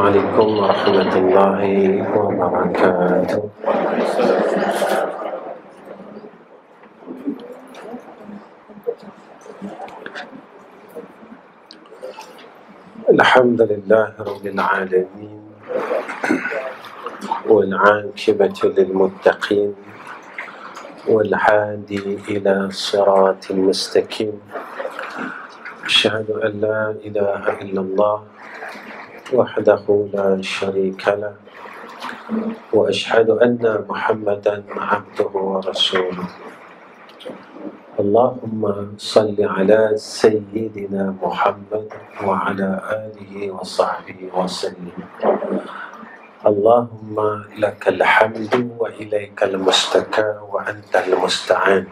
عليكم ورحمة الله وبركاته. الحمد لله رب العالمين والعاقبة للمتقين والهادي إلى الصراط المستقيم أشهد أن لا إله إلا الله وحده لا شريك له وأشهد أن محمدا عبده ورسوله. اللهم صل على سيدنا محمد وعلى آله وصحبه وسلم. اللهم لك الحمد وإليك المستكى وأنت المستعان.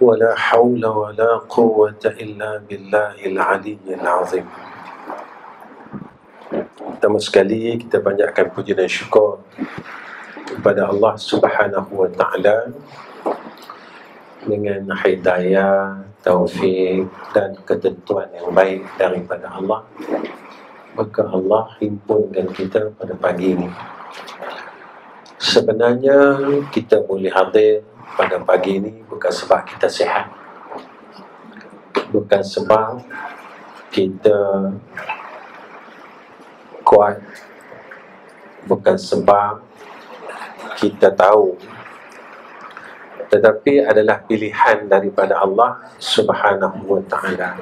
ولا حول ولا قوة إلا بالله العلي العظيم. Pertama sekali kita banyakkan puji dan syukur kepada Allah Subhanahu wa taala dengan hidayah, taufik dan ketentuan yang baik daripada Allah. Maka Allah himpunkan kita pada pagi ini. Sebenarnya kita boleh hadir pada pagi ini bukan sebab kita sihat. Bukan sebab kita kuat bukan sebab kita tahu tetapi adalah pilihan daripada Allah Subhanahu wa taala.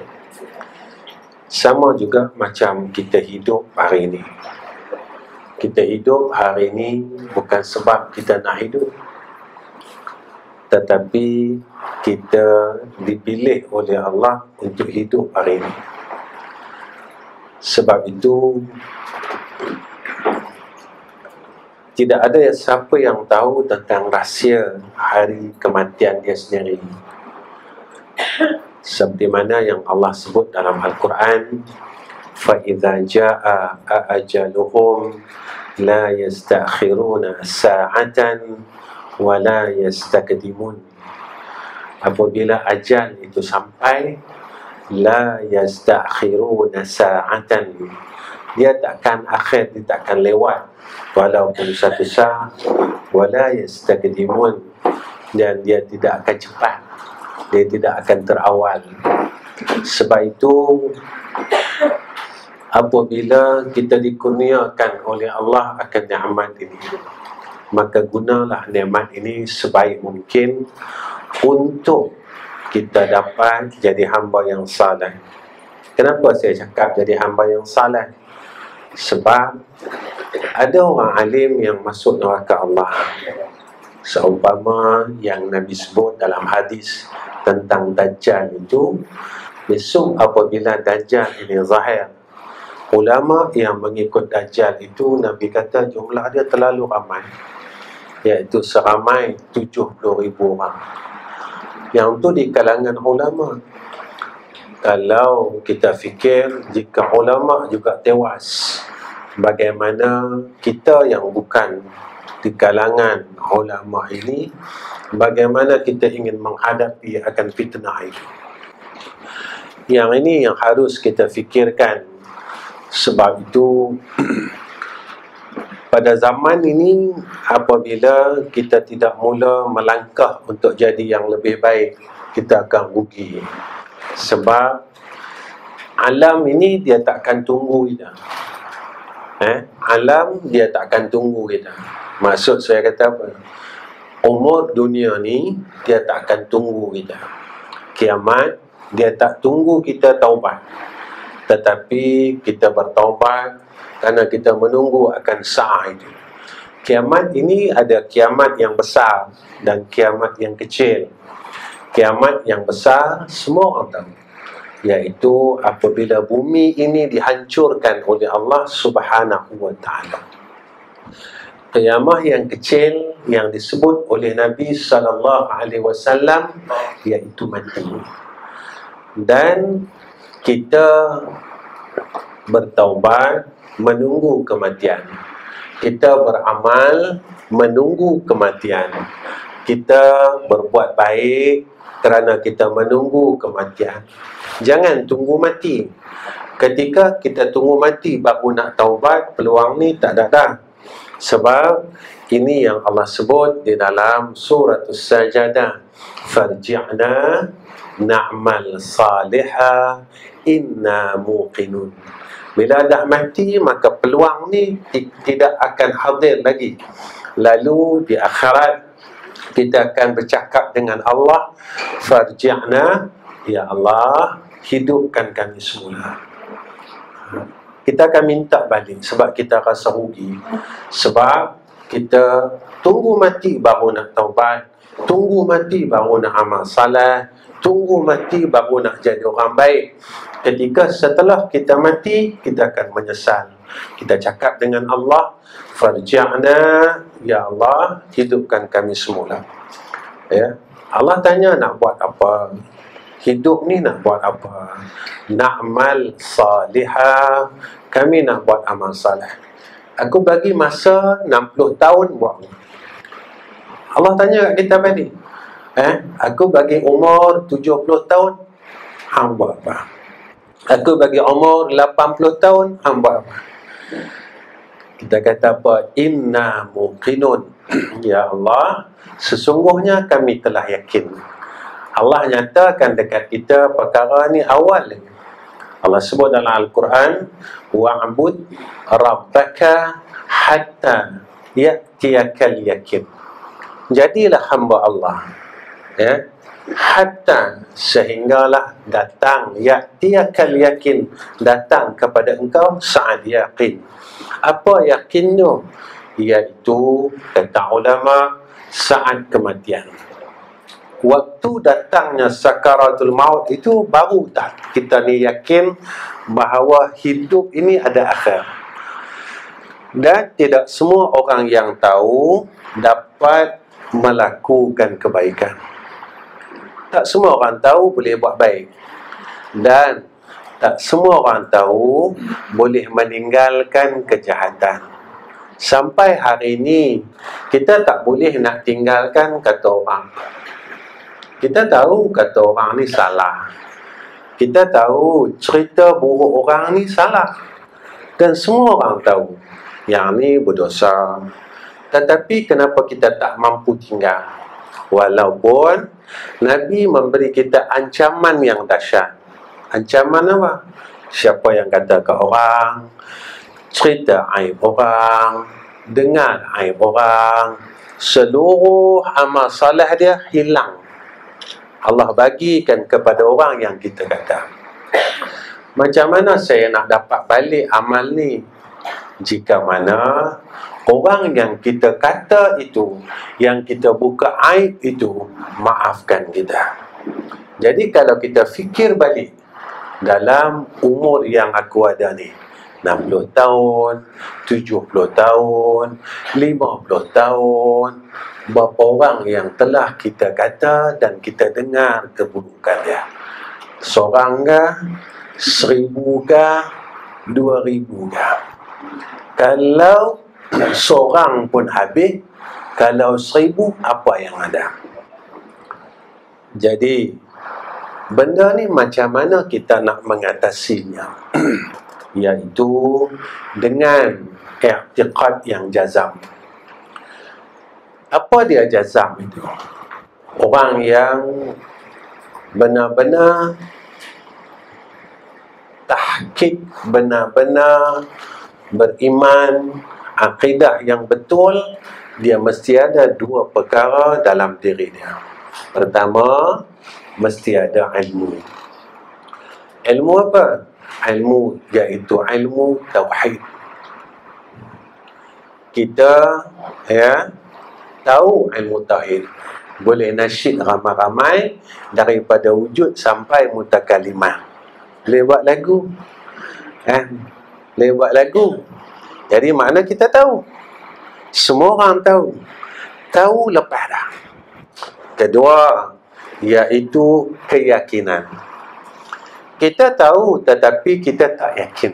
Sama juga macam kita hidup hari ini. Kita hidup hari ini bukan sebab kita nak hidup. Tetapi kita dipilih oleh Allah untuk hidup hari ini. Sebab itu tidak ada siapa yang tahu tentang rahsia hari kematian dia sendiri. Seperti mana yang Allah sebut dalam Al-Quran, فَإِذَا جَاءَ أَأَجَلُهُمْ لَا يَسْتَأْخِرُونَ سَاعَةً وَلَا يَسْتَقْدِمُونَ Apabila ajal itu sampai, la yastakhiruna sa'atan. Dia takkan akhir dia takkan lewat. Walaupun satu saat wala yastaqdimun. Dan dia tidak akan cepat. Dia tidak akan terawal. Sebab itu apabila kita dikurniakan oleh Allah akan nikmat ini maka gunalah nikmat ini sebaik mungkin untuk kita dapat jadi hamba yang saleh. Kenapa saya cakap jadi hamba yang saleh? Sebab ada orang alim yang masuk neraka Allah. Seumpama yang Nabi sebut dalam hadis tentang Dajjal itu, besok apabila Dajjal ini zahir, ulama yang mengikut Dajjal itu, Nabi kata jumlah dia terlalu ramai. Iaitu seramai 70 ribu orang yang tu di kalangan ulama. Kalau kita fikir jika ulama juga tewas bagaimana kita yang bukan di kalangan ulama ini bagaimana kita ingin menghadapi akan fitnah itu? Yang ini yang harus kita fikirkan. Sebab itu pada zaman ini apabila kita tidak mula melangkah untuk jadi yang lebih baik kita akan rugi. Sebab alam ini dia takkan tunggu kita. Eh? Alam dia takkan tunggu kita. Maksud saya kata apa? Umur dunia ni dia takkan tunggu kita. Kiamat dia tak tunggu kita taubat. Tetapi kita bertaubat kerana kita menunggu akan sa'ah itu. Kiamat ini ada kiamat yang besar dan kiamat yang kecil. Kiamat yang besar semua orang tahu. Iaitu apabila bumi ini dihancurkan oleh Allah subhanahu wa ta'ala. Kiamat yang kecil yang disebut oleh Nabi sallallahu alaihi wasallam iaitu mati. Dan kita bertaubat menunggu kematian. Kita beramal menunggu kematian. Kita berbuat baik kerana kita menunggu kematian. Jangan tunggu mati. ketika kita tunggu mati baru nak taubat peluang ni tak ada dah sebab ini yang Allah sebut di dalam surat As-Sajadah farji'na na'mal salihah inna muqinun bila dah mati maka peluang ni tidak akan hadir lagi. Lalu di akhirat kita akan bercakap dengan Allah farji'na ya Allah hidupkan kami semula. Kita akan minta balik sebab kita rasa rugi. Sebab kita tunggu mati baru nak taubat tunggu mati baru nak amal salah tunggu mati baru nak jadi orang baik ketika setelah kita mati kita akan menyesal. Kita cakap dengan Allah farji'na ya Allah hidupkan kami semula. Ya. Allah tanya nak buat apa? Hidup ni nak buat apa? Na'mal salihah? Kami nak buat amal salih. Aku bagi masa 60 tahun buat. Allah tanya kat kita balik eh aku bagi umur 70 tahun hang buat apa aku bagi umur 80 tahun apa? Kita kata apa? Inna muqinun. Ya Allah sesungguhnya kami telah yakin. Allah nyatakan dekat kita perkara ni awal Allah sebut dalam Al-Quran wa'bud rabbaka hatta ya'tiyakal yakin. Jadilah hamba Allah ya hatta sehinggalah datang ya'tiyakal yakin datang kepada engkau saat yakin. Apa yakin tu iaitu kata ulama saat kematian. Waktu datangnya sakaratul maut itu baru tak kita ni yakin bahawa hidup ini ada akhir. Dan tidak semua orang yang tahu dapat melakukan kebaikan tak semua orang tahu boleh buat baik dan tak semua orang tahu boleh meninggalkan kejahatan sampai hari ini kita tak boleh nak tinggalkan kata orang kita tahu kata orang ni salah. Kita tahu cerita buruk orang ni salah. Dan semua orang tahu yang ni berdosa. Tetapi kenapa kita tak mampu tinggal? Walaupun Nabi memberi kita ancaman yang dahsyat. Ancaman apa? Siapa yang kata ke orang, cerita aib orang, dengar aib orang, seluruh amal salah dia hilang Allah bagikan kepada orang yang kita kata macam mana saya nak dapat balik amal ni jika mana orang yang kita kata itu yang kita buka aib itu maafkan kita. Jadi kalau kita fikir balik dalam umur yang aku ada ni 60 tahun 70 tahun 50 tahun berapa orang yang telah kita kata dan kita dengar keburukan dia? Seorang ke seribu ke dua ribu ke? Kalau seorang pun habis kalau seribu apa yang ada? Jadi benda ni macam mana kita nak mengatasinya? Iaitu dengan i'tiqad yang jazam. Apa dia jazam itu? Orang yang benar-benar tahkik, benar-benar beriman, akidah yang betul, dia mesti ada dua perkara dalam diri dia. Pertama, mesti ada ilmu. Ilmu apa? Ilmu iaitu ilmu tauhid. Kita ya tahu ilmu tauhid boleh nasyid ramai-ramai daripada wujud sampai mutakalimah boleh buat lagu eh boleh buat lagu jadi makna kita tahu. Semua orang tahu. Tahu lepas dah. Kedua iaitu keyakinan. Kita tahu tetapi kita tak yakin.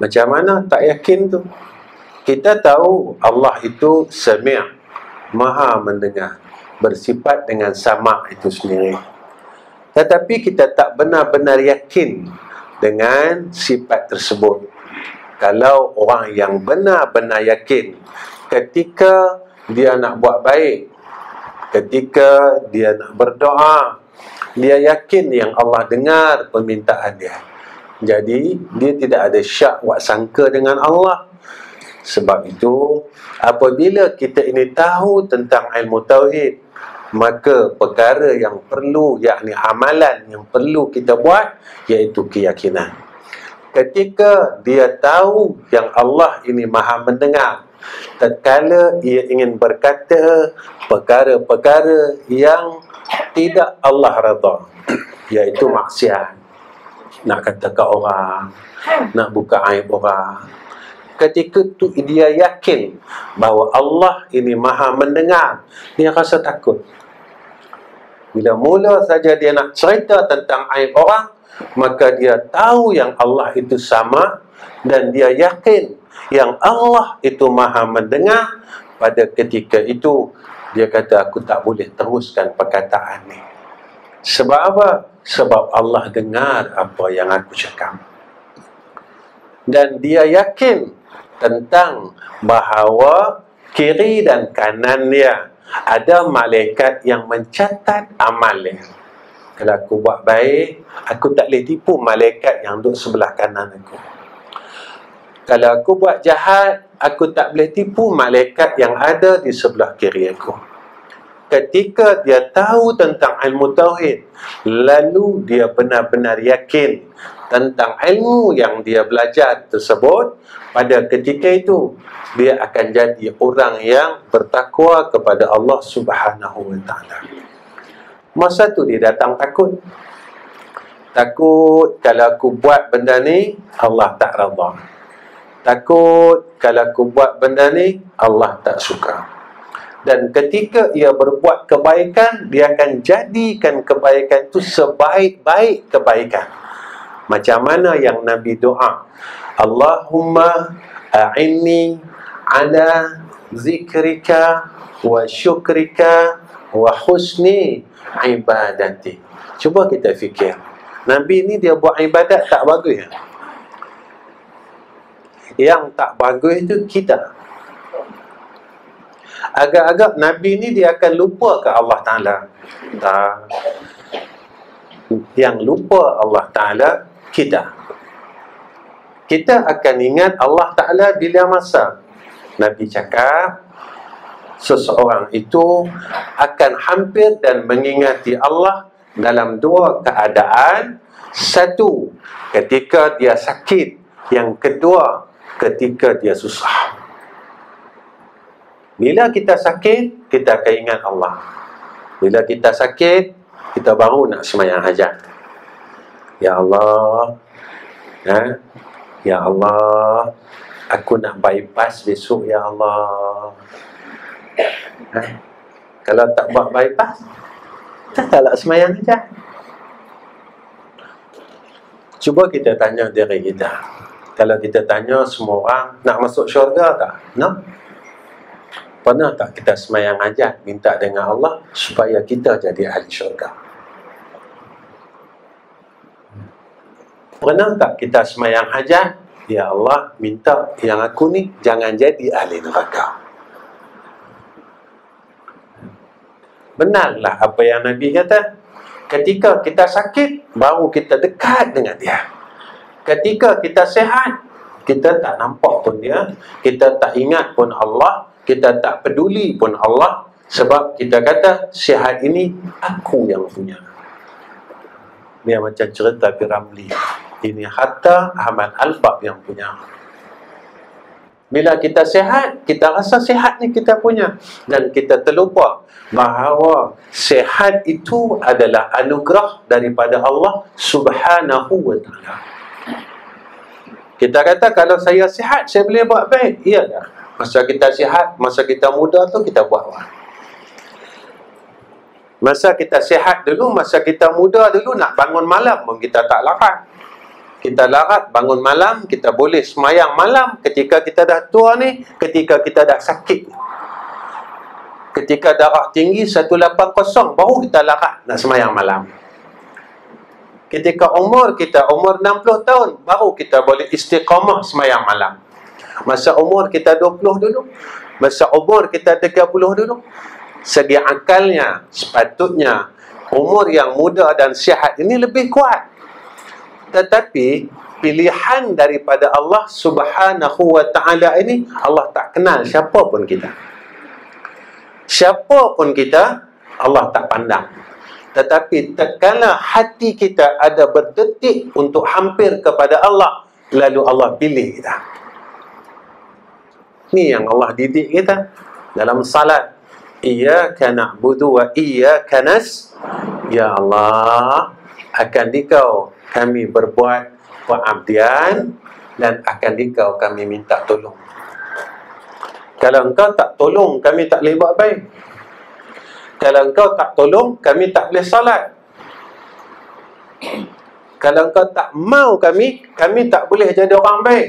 Macam mana tak yakin tu? Kita tahu Allah itu semi' maha mendengar bersifat dengan sama itu sendiri. Tetapi kita tak benar-benar yakin dengan sifat tersebut. Kalau orang yang benar-benar yakin ketika dia nak buat baik, ketika dia nak berdoa, dia yakin yang Allah dengar permintaan dia. Jadi, dia tidak ada syak buat sangka dengan Allah. Sebab itu, apabila kita ini tahu tentang ilmu tauhid, maka perkara yang perlu yakni amalan yang perlu kita buat iaitu keyakinan ketika dia tahu yang Allah ini maha mendengar tatkala ia ingin berkata perkara-perkara yang tidak Allah redha iaitu maksiat. Nak kata ke orang nak buka aib orang. Ketika tu dia yakin bahawa Allah ini maha mendengar dia rasa takut. Bila mula saja dia nak cerita tentang aib orang, maka dia tahu yang Allah itu sama dan dia yakin yang Allah itu maha mendengar pada ketika itu dia kata aku tak boleh teruskan perkataan ni. Sebab apa? Sebab Allah dengar apa yang aku cakap. Dan dia yakin tentang bahawa kiri dan kanan dia ada malaikat yang mencatat amal dia. Kalau aku buat baik, aku tak boleh tipu malaikat yang duduk sebelah kanan aku. Kalau aku buat jahat, aku tak boleh tipu malaikat yang ada di sebelah kiri aku. Ketika dia tahu tentang ilmu tauhid, lalu dia benar-benar yakin tentang ilmu yang dia belajar tersebut, pada ketika itu dia akan jadi orang yang bertakwa kepada Allah Subhanahu wa taala. Masa tu dia datang takut. Takut kalau aku buat benda ni Allah tak redha. Takut kalau aku buat benda ni Allah tak suka. Dan ketika ia berbuat kebaikan, dia akan jadikan kebaikan itu sebaik-baik kebaikan. Macam mana yang Nabi doa? Allahumma a'inni ala zikrika wa syukrika wa husni ibadati. Cuba kita fikir. Nabi ni dia buat ibadat tak bagus ya? Yang tak bagus itu kita. Agak-agak Nabi ni dia akan lupa ke Allah Ta'ala? Tak. Yang lupa Allah Ta'ala, kita kita akan ingat Allah Ta'ala bila masa Nabi cakap seseorang itu akan hampir dan mengingati Allah dalam dua keadaan. Satu ketika dia sakit. Yang kedua ketika dia susah. Bila kita sakit kita akan ingat Allah. Bila kita sakit kita baru nak semayang hajat. Ya Allah ha? Ya Allah Aku nak bypass besok Ya Allah ha? Kalau tak buat bypass Tak nak semayang saja Cuba kita tanya diri kita Kalau kita tanya semua orang Nak masuk syurga tak? No? Pernah tak kita semayang aja Minta dengan Allah Supaya kita jadi ahli syurga Pernah tak kita semayang hajat? Ya Allah, minta yang aku ni jangan jadi ahli neraka. Benarlah apa yang Nabi kata. Ketika kita sakit, baru kita dekat dengan dia. Ketika kita sehat, kita tak nampak pun dia. Kita tak ingat pun Allah. Kita tak peduli pun Allah. Sebab kita kata, sehat ini aku yang punya. Dia macam cerita Piramli ini hatta Ahmad Al-Bab yang punya bila kita sehat kita rasa sehat ni kita punya. Dan kita terlupa bahawa sehat itu adalah anugerah daripada Allah Subhanahu wa taala. Kita kata kalau saya sehat saya boleh buat baik. Iya dah masa kita sihat masa kita muda tu kita buat baik Masa kita sihat dulu, masa kita muda dulu nak bangun malam pun kita tak larat kita larat bangun malam kita boleh semayang malam ketika kita dah tua ni ketika kita dah sakit ketika darah tinggi 180 baru kita larat nak semayang malam Ketika umur kita umur 60 tahun, baru kita boleh istiqamah semayang malam. Masa umur kita 20 dulu, masa umur kita 30 dulu, segi akalnya, sepatutnya umur yang muda dan sihat ini lebih kuat. Tetapi pilihan daripada Allah Subhanahu wa taala ini Allah tak kenal siapa pun kita. Siapa pun kita Allah tak pandang. Tetapi tatkala hati kita ada berdetik untuk hampir kepada Allah, lalu Allah pilih kita. Ni yang Allah didik kita dalam salat. Iyyaka na'budu wa iyyaka nas. Ya Allah, akan dikau kami berbuat pengabdian dan akan dikau kami minta tolong. Kalau engkau tak tolong, kami tak boleh buat baik. Kalau engkau tak tolong, kami tak boleh salat. Kalau engkau tak mau kami, kami tak boleh jadi orang baik.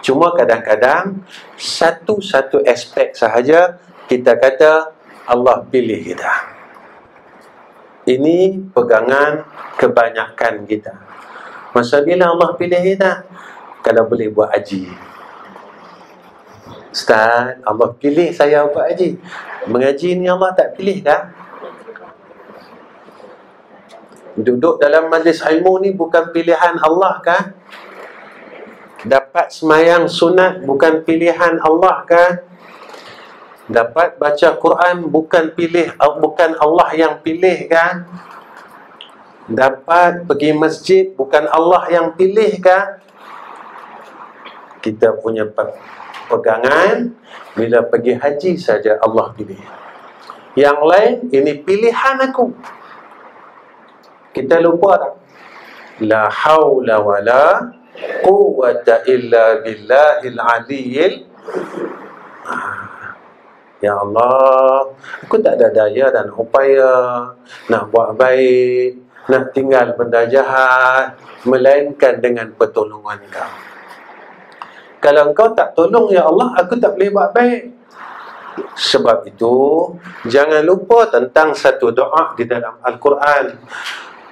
Cuma kadang-kadang, satu-satu aspek sahaja, kita kata, Allah pilih kita. Ini pegangan kebanyakan kita. Masa bila Allah pilih kita, kalau boleh buat haji. Ustaz, Allah pilih saya buat haji. Mengaji ni Allah tak pilih kan? Duduk dalam majlis ilmu ni bukan pilihan Allah kan? Dapat semayang sunat bukan pilihan Allah kan? Dapat baca Quran bukan pilih bukan Allah yang pilih kan? Dapat pergi masjid bukan Allah yang pilih kan? Kita punya pegangan bila pergi haji saja Allah pilih. Yang lain ini pilihan aku. Kita lupa tak? La haula wala quwwata illa billahil aliyyil Ya Allah, aku tak ada daya dan upaya nak buat baik, nak tinggal benda jahat, melainkan dengan pertolongan kau. Kalau engkau tak tolong ya Allah, aku tak boleh buat baik. Sebab itu, jangan lupa tentang satu doa di dalam Al-Quran.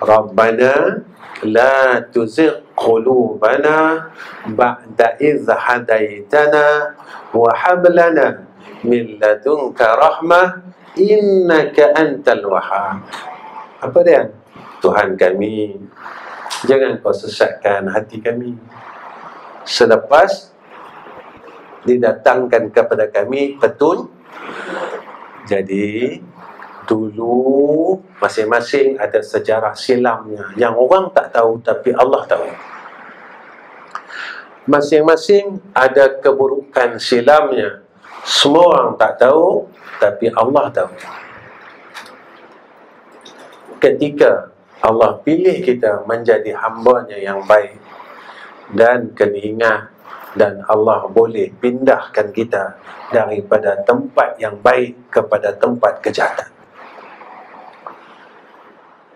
Rabbana la tuzigh qulubana ba'da idh hadaitana wa hab lana min ladunka rahmah innaka antal wahhab. Apa dia? Tuhan kami, jangan kau sesatkan hati kami. Selepas didatangkan kepada kami petun jadi dulu masing-masing ada sejarah silamnya yang orang tak tahu tapi Allah tahu masing-masing ada keburukan silamnya semua orang tak tahu tapi Allah tahu ketika Allah pilih kita menjadi hambanya yang baik dan kena ingat dan Allah boleh pindahkan kita daripada tempat yang baik kepada tempat kejahatan.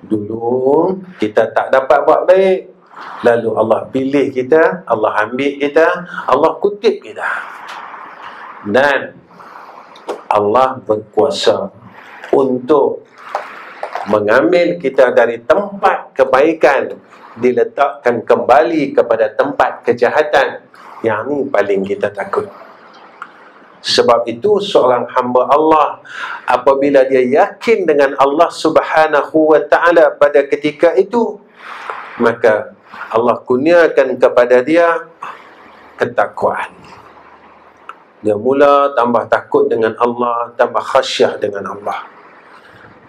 Dulu kita tak dapat buat baik, lalu Allah pilih kita, Allah ambil kita, Allah kutip kita. Dan Allah berkuasa untuk mengambil kita dari tempat kebaikan diletakkan kembali kepada tempat kejahatan yang ni paling kita takut. Sebab itu seorang hamba Allah apabila dia yakin dengan Allah Subhanahu wa taala pada ketika itu maka Allah kurniakan kepada dia ketakwaan. Dia mula tambah takut dengan Allah, tambah khasyah dengan Allah.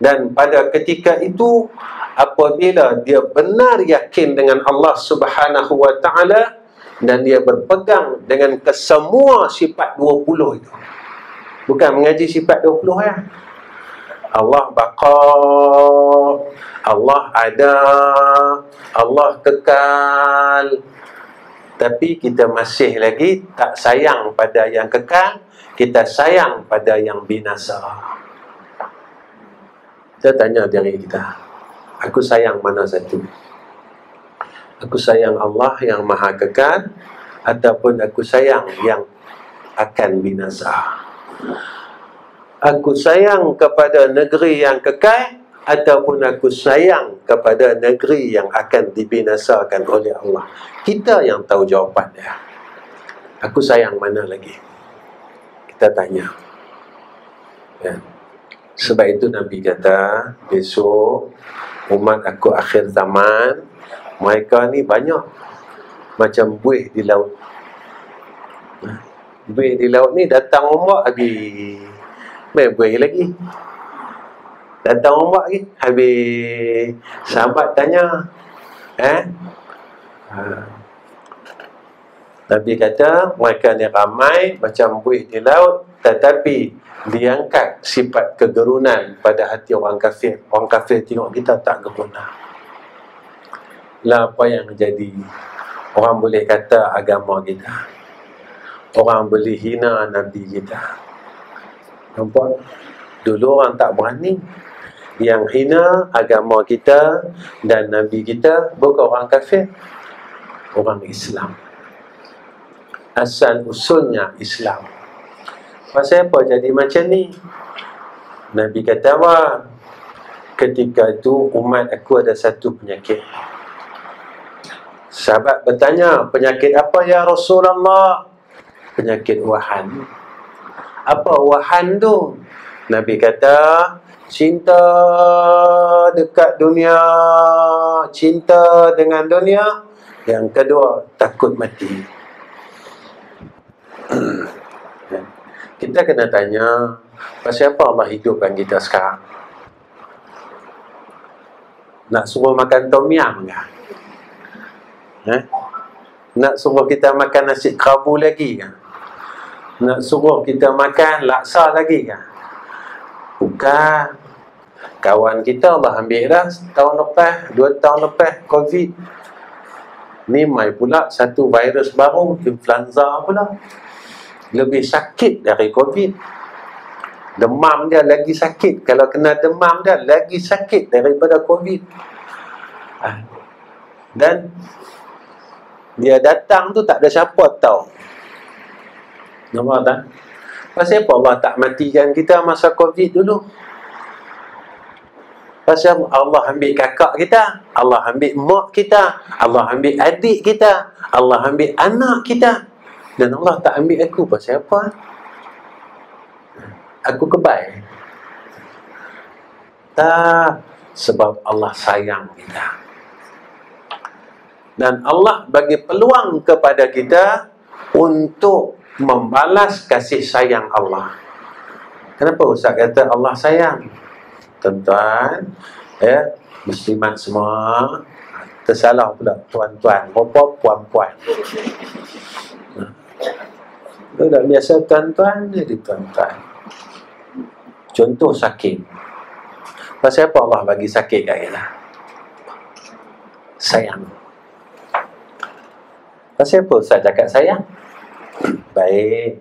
Dan pada ketika itu apabila dia benar yakin dengan Allah Subhanahu wa taala dan dia berpegang dengan kesemua sifat 20 itu. Bukan mengaji sifat 20 ya. Allah baqa, Allah ada, Allah kekal. Tapi kita masih lagi tak sayang pada yang kekal, kita sayang pada yang binasa. Kita tanya diri kita, aku sayang mana satu? aku sayang Allah yang maha kekal ataupun aku sayang yang akan binasa aku sayang kepada negeri yang kekal ataupun aku sayang kepada negeri yang akan dibinasakan oleh Allah. Kita yang tahu jawapan dia. Aku sayang mana lagi? Kita tanya. Ya. Sebab itu Nabi kata, besok umat aku akhir zaman, mereka ni banyak macam buih di laut. Buih di laut ni datang ombak habis. Main buih lagi. Datang ombak lagi. Habis. Sahabat tanya. Eh? Ha. Nabi kata, mereka ni ramai macam buih di laut. Tetapi diangkat sifat kegerunan pada hati orang kafir. Orang kafir tengok kita tak geruna. Lah apa yang jadi orang boleh kata agama kita. Orang boleh hina Nabi kita. Nampak? Dulu orang tak berani. Yang hina agama kita dan Nabi kita bukan orang kafir. Orang Islam. Asal usulnya Islam. Pasal apa jadi macam ni? Nabi kata apa? Ketika itu umat aku ada satu penyakit. Sahabat bertanya, penyakit apa ya Rasulullah? Penyakit wahan. Apa wahan tu? Nabi kata, cinta dekat dunia, cinta dengan dunia. Yang kedua, takut mati. kita kena tanya, pasal apa Allah hidupkan kita sekarang? Nak suruh makan tom yam ke? Eh? Nak suruh kita makan nasi kerabu lagi kan? Nak suruh kita makan laksa lagi kan? Bukan. Kawan kita Allah ambil dah tahun lepas, dua tahun lepas, COVID. Ni mai pula satu virus baru, influenza pula. Lebih sakit dari COVID. Demam dia lagi sakit. Kalau kena demam dia lagi sakit daripada COVID. Ah. Dan dia datang tu tak ada siapa tahu. Nampak tak? Pasal apa Allah tak matikan kita masa Covid dulu? Pasal Allah ambil kakak kita, Allah ambil mak kita, Allah ambil adik kita, Allah ambil anak kita. Dan Allah tak ambil aku pasal apa? Aku kebaik. Tak sebab Allah sayang kita dan Allah bagi peluang kepada kita untuk membalas kasih sayang Allah. Kenapa Ustaz kata Allah sayang? Tuan-tuan, ya, muslimat semua tersalah pula tuan-tuan, bapa puan-puan. Itu dah biasa tuan-tuan jadi tuan-tuan. Contoh sakit. Pasal apa Allah bagi sakit kat kita? Sayang. Pasal apa Ustaz cakap sayang? Baik.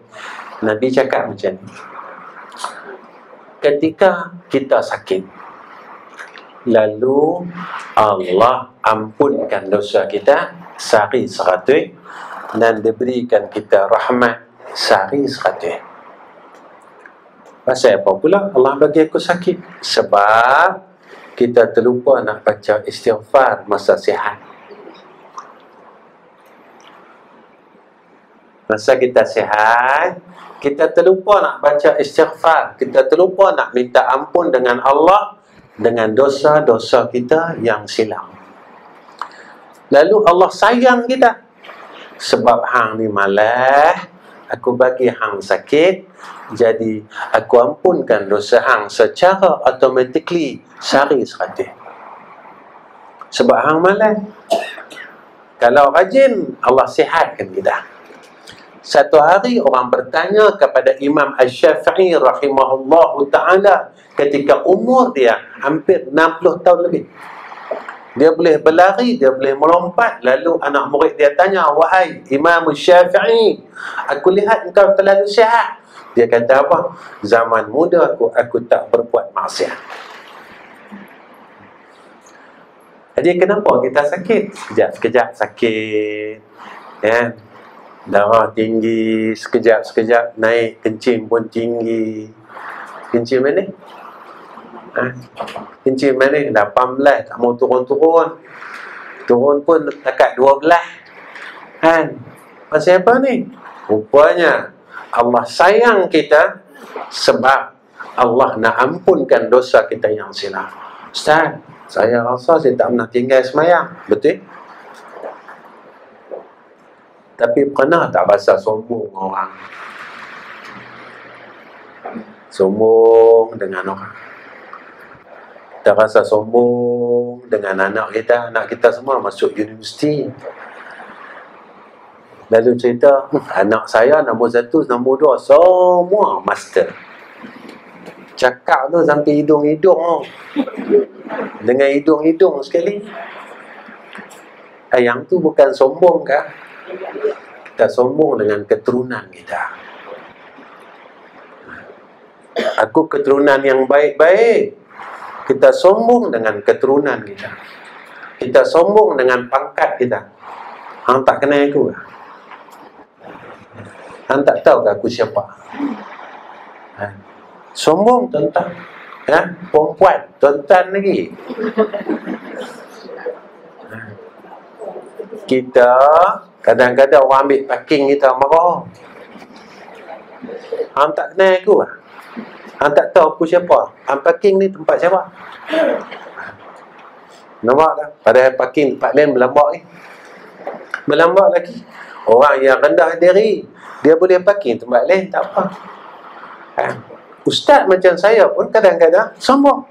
Nabi cakap macam ni. Ketika kita sakit, lalu Allah ampunkan dosa kita sehari seratus dan diberikan kita rahmat sehari seratus. Pasal apa pula Allah bagi aku sakit? Sebab kita terlupa nak baca istighfar masa sihat. Masa kita sihat, kita terlupa nak baca istighfar. Kita terlupa nak minta ampun dengan Allah dengan dosa-dosa kita yang silam. Lalu Allah sayang kita. Sebab hang ni malah, aku bagi hang sakit, jadi aku ampunkan dosa hang secara automatically sehari seratus. Sebab hang malah. Kalau rajin, Allah sihatkan kita. Satu hari orang bertanya kepada Imam Ash-Syafi'i rahimahullah ta'ala ketika umur dia hampir 60 tahun lebih. Dia boleh berlari, dia boleh melompat. Lalu anak murid dia tanya, Wahai Imam Syafi'i, aku lihat engkau terlalu sihat. Dia kata apa? Zaman muda aku, aku tak berbuat maksiat. Jadi kenapa kita sakit? Sekejap-sekejap sakit. Ya, darah tinggi sekejap-sekejap naik kencing pun tinggi kencing mana Ha? Kencing manis dah 18 tak mau turun-turun. Turun pun dekat 12. Kan? Pasal apa ni? Rupanya Allah sayang kita sebab Allah nak ampunkan dosa kita yang silap. Ustaz, saya rasa saya tak pernah tinggal semayang. Betul? Tapi pernah tak rasa sombong orang? Sombong dengan orang. Kita rasa sombong dengan anak kita. Anak kita semua masuk universiti. Lalu cerita, anak saya nombor satu, nombor dua, semua master. Cakap tu sampai hidung-hidung. Dengan hidung-hidung sekali. Eh, yang tu bukan sombong kah? Kita sombong dengan keturunan kita. Aku keturunan yang baik-baik. Kita sombong dengan keturunan kita. Kita sombong dengan pangkat kita. Hang tak kenal aku kah? Hang tak tahu ke aku siapa? Ha? Sombong tuan-tuan. Ya, perempuan tuan-tuan lagi. Kita kadang-kadang orang ambil parking kita marah. Hang tak kenal aku ah. Hang tak tahu aku siapa. Hang parking ni tempat siapa? Nampak tak? Padahal parking tempat lain melambak ni. Melambak lagi. Orang yang rendah diri, dia boleh parking tempat lain, tak apa. Ha? Ustaz macam saya pun kadang-kadang sombong.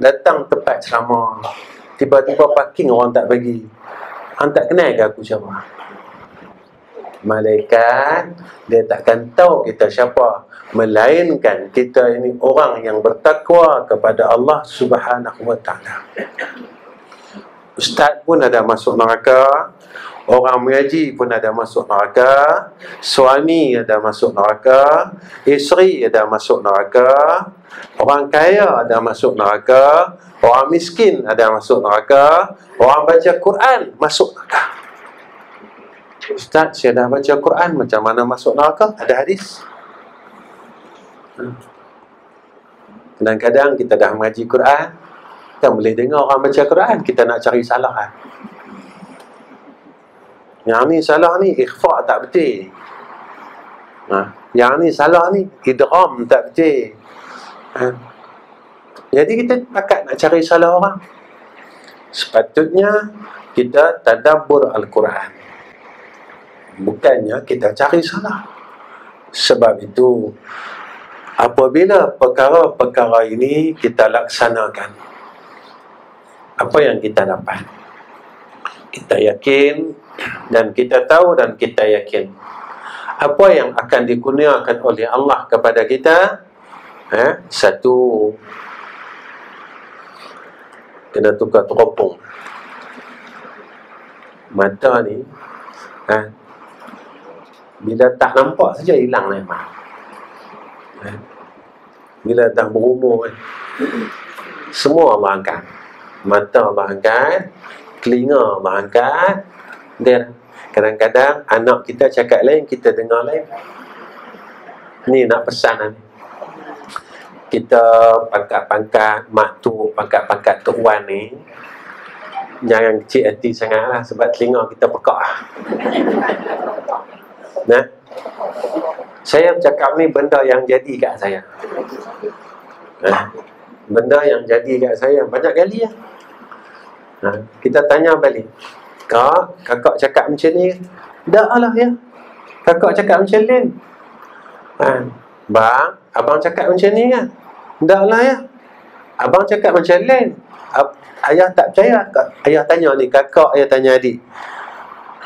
Datang tempat ceramah. Tiba-tiba parking orang tak bagi. Hang tak kenal ke aku siapa? Malaikat, dia takkan tahu kita siapa. Melainkan kita ini orang yang bertakwa kepada Allah subhanahu wa ta'ala. Ustaz pun ada masuk neraka. Orang mengaji pun ada masuk neraka Suami ada masuk neraka Isteri ada masuk neraka Orang kaya ada masuk neraka Orang miskin ada masuk neraka Orang baca Quran masuk neraka Ustaz, saya dah baca Quran Macam mana masuk neraka? Ada hadis Kadang-kadang kita dah mengaji Quran Kita boleh dengar orang baca Quran Kita nak cari salah? Yang ni salah ni ikhfa tak betul. Ha? Yang ni salah ni idram tak betul. Ha? Jadi kita pakat nak cari salah orang. Sepatutnya kita tadabbur Al-Quran. Bukannya kita cari salah. Sebab itu apabila perkara-perkara ini kita laksanakan apa yang kita dapat? Kita yakin dan kita tahu dan kita yakin apa yang akan dikurniakan oleh Allah kepada kita eh, satu kena tukar teropong. Mata ni eh, bila tak nampak saja hilang memang eh, bila dah berumur eh, semua Allah angkat. Mata Allah angkat telinga Allah angkat dia kadang-kadang anak kita cakap lain kita dengar lain. Ni nak pesan ni kita pangkat-pangkat mak tu pangkat-pangkat tok wan ni jangan kecil hati sangatlah sebab telinga kita pekak nah saya cakap ni benda yang jadi kat saya nah, benda yang jadi kat saya banyak kali ya nah, kita tanya balik Kak, kakak cakap macam ni. Tak lah ya. Kakak cakap macam ni. Ha. Bang, abang cakap macam ni kan? Tak lah ya. Abang cakap macam lain. Ayah tak percaya. Ayah tanya ni, kakak ayah tanya adik.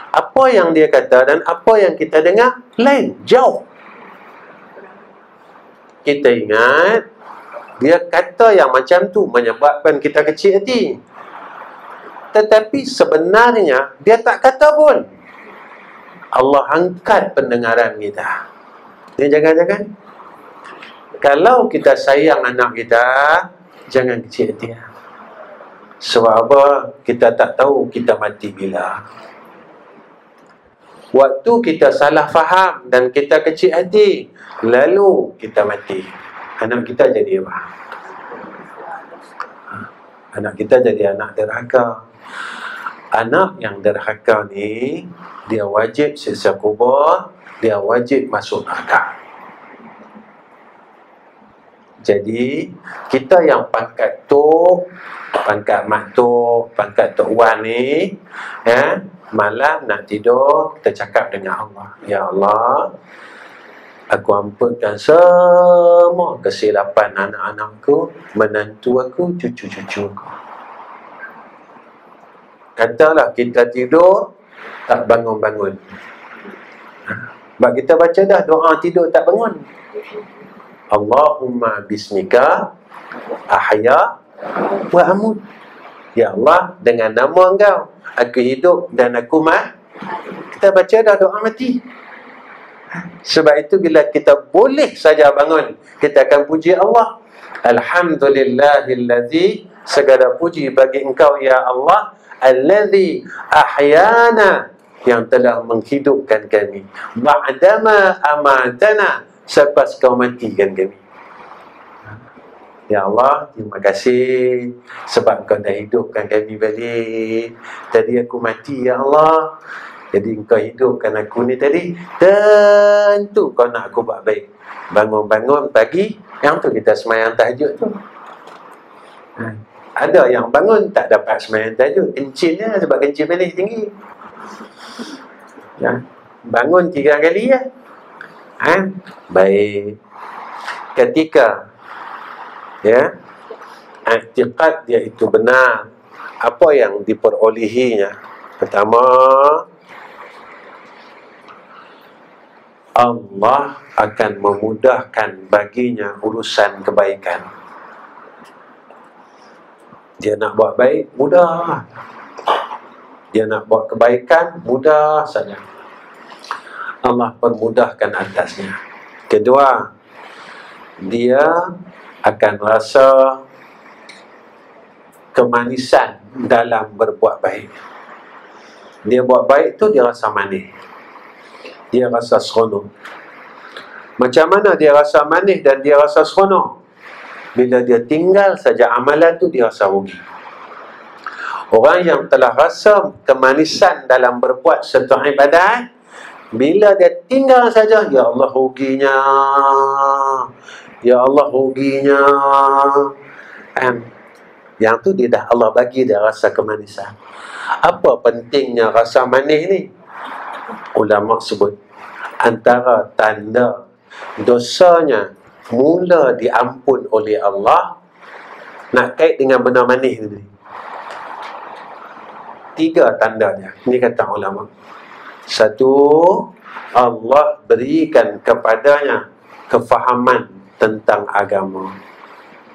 Apa yang dia kata dan apa yang kita dengar, lain, jauh. Kita ingat, dia kata yang macam tu menyebabkan kita kecil hati. Tetapi sebenarnya dia tak kata pun. Allah angkat pendengaran kita. Ini jangan-jangan. Kalau kita sayang anak kita, jangan kecil hati. Sebab apa? Kita tak tahu kita mati bila. Waktu kita salah faham dan kita kecil hati, lalu kita mati. anak kita jadi apa? Anak kita jadi anak derhaka. Anak yang derhaka ni dia wajib siksa kubur, dia wajib masuk neraka. Jadi kita yang pangkat tu, pangkat mak tu, pangkat tok wan ni, ya, malam nak tidur kita cakap dengan Allah, ya Allah, aku ampunkan semua kesilapan anak-anakku, menantu aku, cucu-cucu aku. Katalah kita tidur tak bangun-bangun. Sebab kita baca dah doa tidur tak bangun. Allahumma bismika ahya wa amut. Ya Allah, dengan nama engkau, aku hidup dan aku mati. Kita baca dah doa mati. Sebab itu bila kita boleh saja bangun, kita akan puji Allah. Alhamdulillahillazi segala puji bagi engkau ya Allah allazi ahyana yang telah menghidupkan kami ba'dama amatana selepas kau matikan kami Ya Allah, terima kasih sebab kau dah hidupkan kami balik. Tadi aku mati, Ya Allah. Jadi kau hidupkan aku ni tadi. Tentu kau nak aku buat baik. Bangun-bangun pagi, yang tu kita semayang tahajud tu. Ada yang bangun tak dapat semayang tahajud. Kencinnya sebab kencin balik tinggi. Ya. Bangun tiga kali ya. Ha? Baik. Ketika ya i'tiqad dia itu benar apa yang diperolehinya pertama Allah akan memudahkan baginya urusan kebaikan dia nak buat baik mudah dia nak buat kebaikan mudah saja Allah permudahkan atasnya kedua dia akan rasa kemanisan dalam berbuat baik. Dia buat baik tu dia rasa manis. Dia rasa seronok. Macam mana dia rasa manis dan dia rasa seronok? Bila dia tinggal saja amalan tu dia rasa rugi. Orang yang telah rasa kemanisan dalam berbuat satu ibadat, bila dia tinggal saja, ya Allah ruginya. Ya Allah ruginya kan? Yang tu dia dah Allah bagi dia rasa kemanisan Apa pentingnya rasa manis ni? Ulama sebut Antara tanda Dosanya Mula diampun oleh Allah Nak kait dengan benar manis ni Tiga tandanya Ini kata ulama Satu Allah berikan kepadanya Kefahaman tentang agama.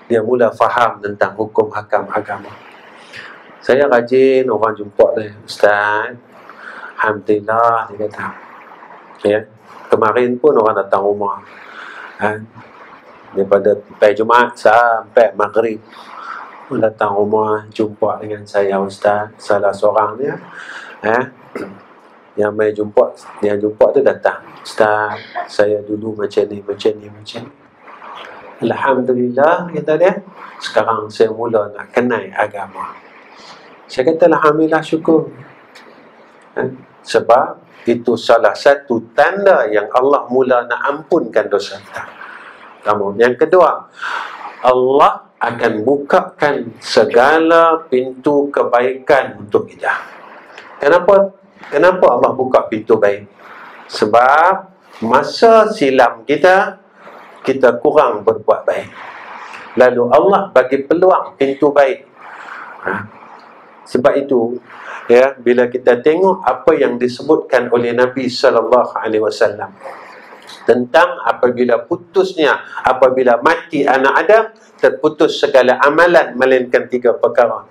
Dia mula faham tentang hukum hakam agama. Saya rajin orang jumpa dia, Ustaz. Alhamdulillah, dia kata. Ya. Kemarin pun orang datang rumah. Ha? Daripada sampai Jumaat sampai Maghrib. Datang rumah, jumpa dengan saya, Ustaz. Salah seorang dia. Ha? Yang main jumpa, yang jumpa tu datang. Ustaz, saya dulu macam ni, macam ni, macam ni. Alhamdulillah kata dia sekarang saya mula nak kenal agama saya kata Alhamdulillah syukur ha? sebab itu salah satu tanda yang Allah mula nak ampunkan dosa kita kamu yang kedua Allah akan bukakan segala pintu kebaikan untuk kita kenapa kenapa Allah buka pintu baik sebab masa silam kita kita kurang berbuat baik. Lalu Allah bagi peluang pintu baik. Ha? Sebab itu, ya, bila kita tengok apa yang disebutkan oleh Nabi sallallahu alaihi wasallam tentang apabila putusnya apabila mati anak Adam terputus segala amalan melainkan tiga perkara.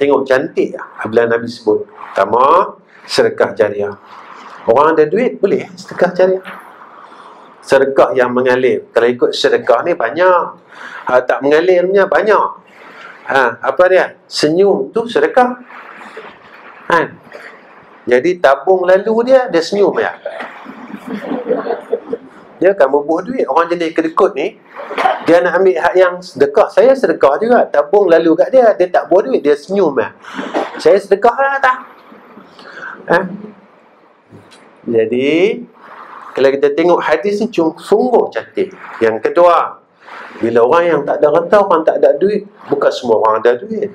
Tengok cantik ya apabila Nabi sebut. Pertama, sedekah jariah. Orang ada duit boleh sedekah jariah sedekah yang mengalir. Kalau ikut sedekah ni banyak. Ha, tak mengalirnya banyak. Ha, apa dia? Senyum tu sedekah. Ha. Jadi tabung lalu dia, dia senyum ya. dia akan berbuah duit orang jenis kedekut ni dia nak ambil hak yang sedekah. Saya sedekah juga. Tabung lalu kat dia dia tak buah duit dia senyum lah saya sedekah lah tak? Ha? jadi kalau kita tengok hadis ni sungguh cantik. Yang kedua bila orang yang tak ada harta orang tak ada duit bukan semua orang ada duit.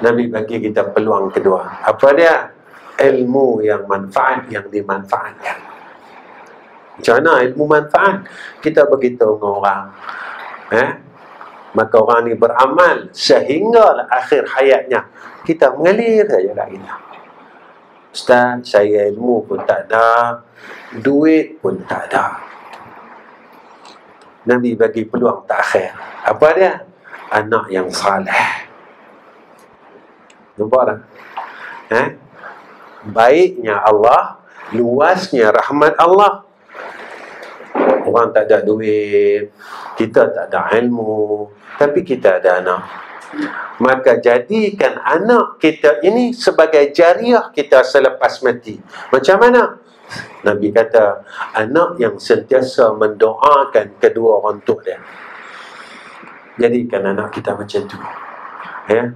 Nabi bagi kita peluang kedua. Apa dia? Ilmu yang manfaat yang dimanfaatkan macam mana ilmu manfaat? Kita beritahu dengan orang. Eh? Maka orang ni beramal sehingga akhir hayatnya. Kita mengalir saja kat kita. Ustaz, saya ilmu pun tak ada. Duit pun tak ada. Nabi bagi peluang takhir. Apa dia? Anak yang salih. Nampak tak? Eh? Baiknya Allah, luasnya rahmat Allah orang tak ada duit, kita tak ada ilmu, tapi kita ada anak. Maka jadikan anak kita ini sebagai jariah kita selepas mati. Macam mana? Nabi kata, anak yang sentiasa mendoakan kedua orang tua dia. Jadikan anak kita macam tu. Ya?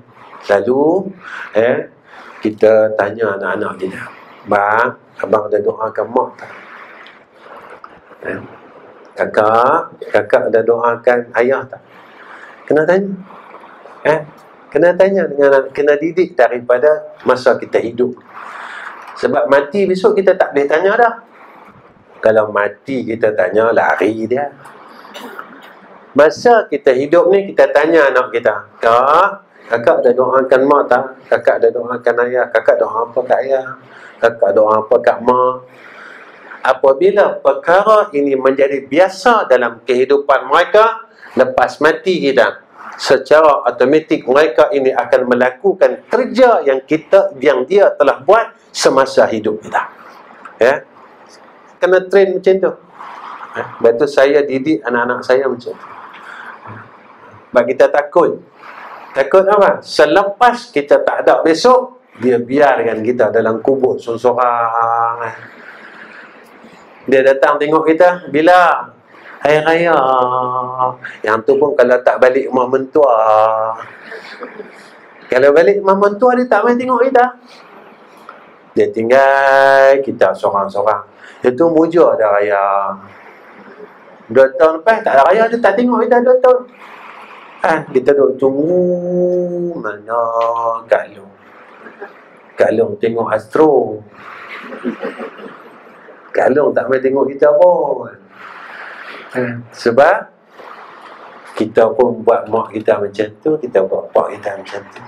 Lalu, ya, kita tanya anak-anak kita, Bang, abang ada doakan mak tak? Ya? Kakak, kakak ada doakan ayah tak? Kena tanya. Eh? Kena tanya dengan kena didik daripada masa kita hidup. Sebab mati besok kita tak boleh tanya dah. Kalau mati kita tanya lari dia. Masa kita hidup ni kita tanya anak kita. Kak, kakak ada doakan mak tak? Kakak ada doakan ayah. Kakak doa apa kat ayah? Kakak doa apa kat mak? Apabila perkara ini menjadi biasa dalam kehidupan mereka lepas mati kita secara automatik mereka ini akan melakukan kerja yang kita yang dia telah buat semasa hidup kita. Ya? Kena train macam tu. Ya? betul saya didik anak-anak saya macam tu. Sebab kita takut. Takut apa? Selepas kita tak ada besok dia biarkan kita dalam kubur sorang-sorang dia datang tengok kita bila? Hari raya yang tu pun kalau tak balik rumah mentua. Kalau balik rumah mentua dia tak main tengok kita. Dia tinggal kita seorang-seorang itu muja ada raya. Dua tahun lepas tak ada raya dia tak tengok kita dua tahun. Kan kita duduk tunggu mana Kak Long. Kak Long tengok astro Kalung tak boleh tengok kita pun. Ha. Sebab kita pun buat mak kita macam tu, kita buat pak kita macam tu.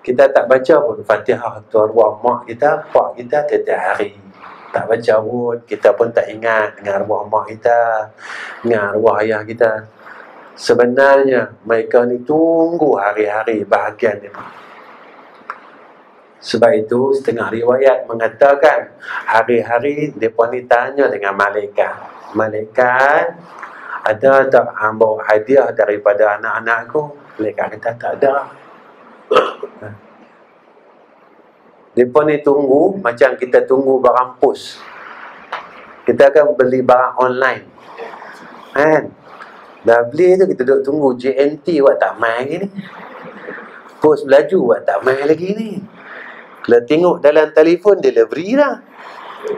Kita tak baca pun Fatihah tu arwah mak kita, pak kita setiap hari. Tak baca pun, kita pun tak ingat dengan arwah mak kita, dengan arwah ayah kita. Sebenarnya mereka ni tunggu hari-hari bahagian dia. Sebab itu setengah riwayat mengatakan hari-hari mereka ni tanya dengan malaikat. Malaikat, ada tak hamba hadiah daripada anak-anakku? Malaikat kata tak ada. Mereka ni tunggu macam kita tunggu barang pos. Kita akan beli barang online. Kan? Dah beli tu kita duduk tunggu JNT buat tak main lagi ni. Pos belaju buat tak main lagi ni. Kalau tengok dalam telefon delivery lah.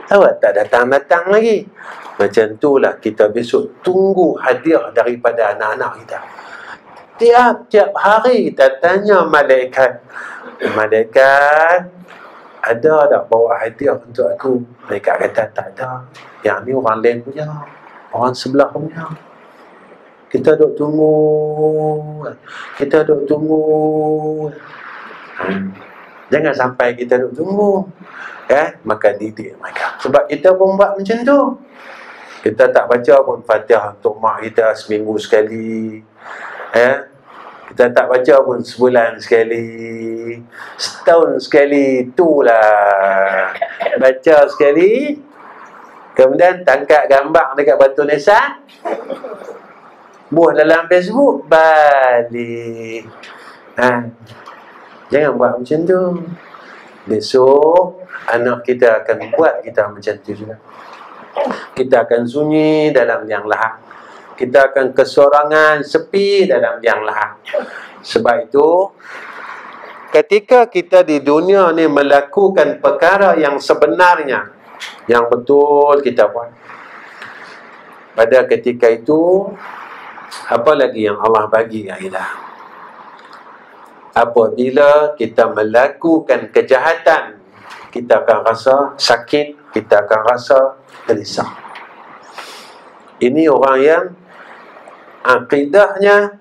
Awak tak datang-datang lagi. Macam tu lah kita besok tunggu hadiah daripada anak-anak kita. Tiap-tiap hari kita tanya malaikat. Malaikat, ada tak bawa hadiah untuk aku? Malaikat kata tak ada. Yang ni orang lain punya. Orang sebelah punya. Kita duk tunggu. Kita duk tunggu. Hmm. Jangan sampai kita duduk tunggu. Ya, maka didik mereka. Sebab kita pun buat macam tu. Kita tak baca pun Fatihah untuk mak kita seminggu sekali. Ya. Kita tak baca pun sebulan sekali. Setahun sekali. Itulah. Baca sekali. Kemudian tangkap gambar dekat batu nisan. Buah dalam Facebook. Balik. Ha. Jangan buat macam tu. Besok anak kita akan buat kita macam tu juga. Kita akan sunyi dalam liang lahat. Kita akan kesorangan, sepi dalam liang lahat. Sebab itu, ketika kita di dunia ni melakukan perkara yang sebenarnya, yang betul kita buat. Pada ketika itu, apa lagi yang Allah bagi ya ilah? Apabila kita melakukan kejahatan kita akan rasa sakit kita akan rasa gelisah. Ini orang yang akidahnya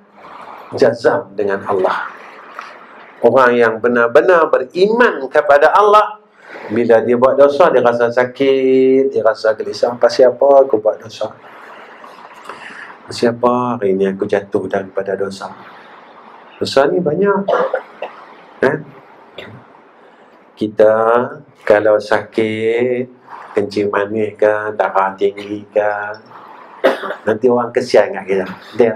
jazam dengan Allah. Orang yang benar-benar beriman kepada Allah bila dia buat dosa dia rasa sakit dia rasa gelisah. Apa aku buat dosa? Pasal apa hari ini aku jatuh daripada dosa Dosa ni banyak. Eh? Kita kalau sakit, kencing manis ke, darah tinggi ke, nanti orang kesian kat kita. Dia.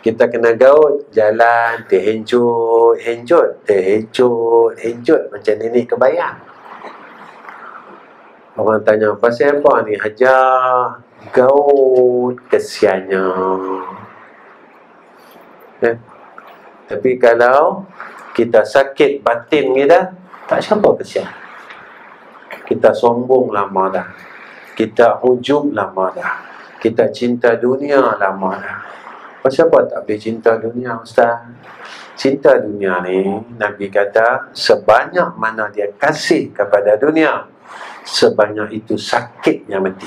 Kita kena gaut jalan terhencut, hencut, terhencut, hencut macam ni kebayang. Orang tanya pasal apa ni? Hajar gaut kesiannya. Eh? Tapi kalau kita sakit batin kita, tak siapa kesian. Kita sombong lama dah. Kita hujub lama dah. Kita cinta dunia lama dah. Pasal apa tak boleh cinta dunia Ustaz? Cinta dunia ni, Nabi kata, sebanyak mana dia kasih kepada dunia, sebanyak itu sakitnya mati.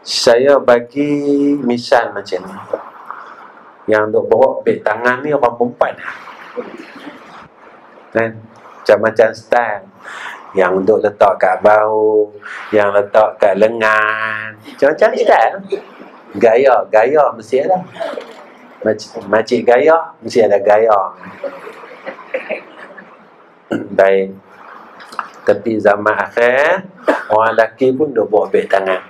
Saya bagi misal macam ni yang duk bawa beg tangan ni orang perempuan kan? Macam-macam style. Yang untuk letak kat bahu yang letak kat lengan. Macam-macam style. Gaya gaya mesti ada. Macik gaya mesti ada gaya. Baik. Tapi zaman akhir orang lelaki pun dah bawa beg tangan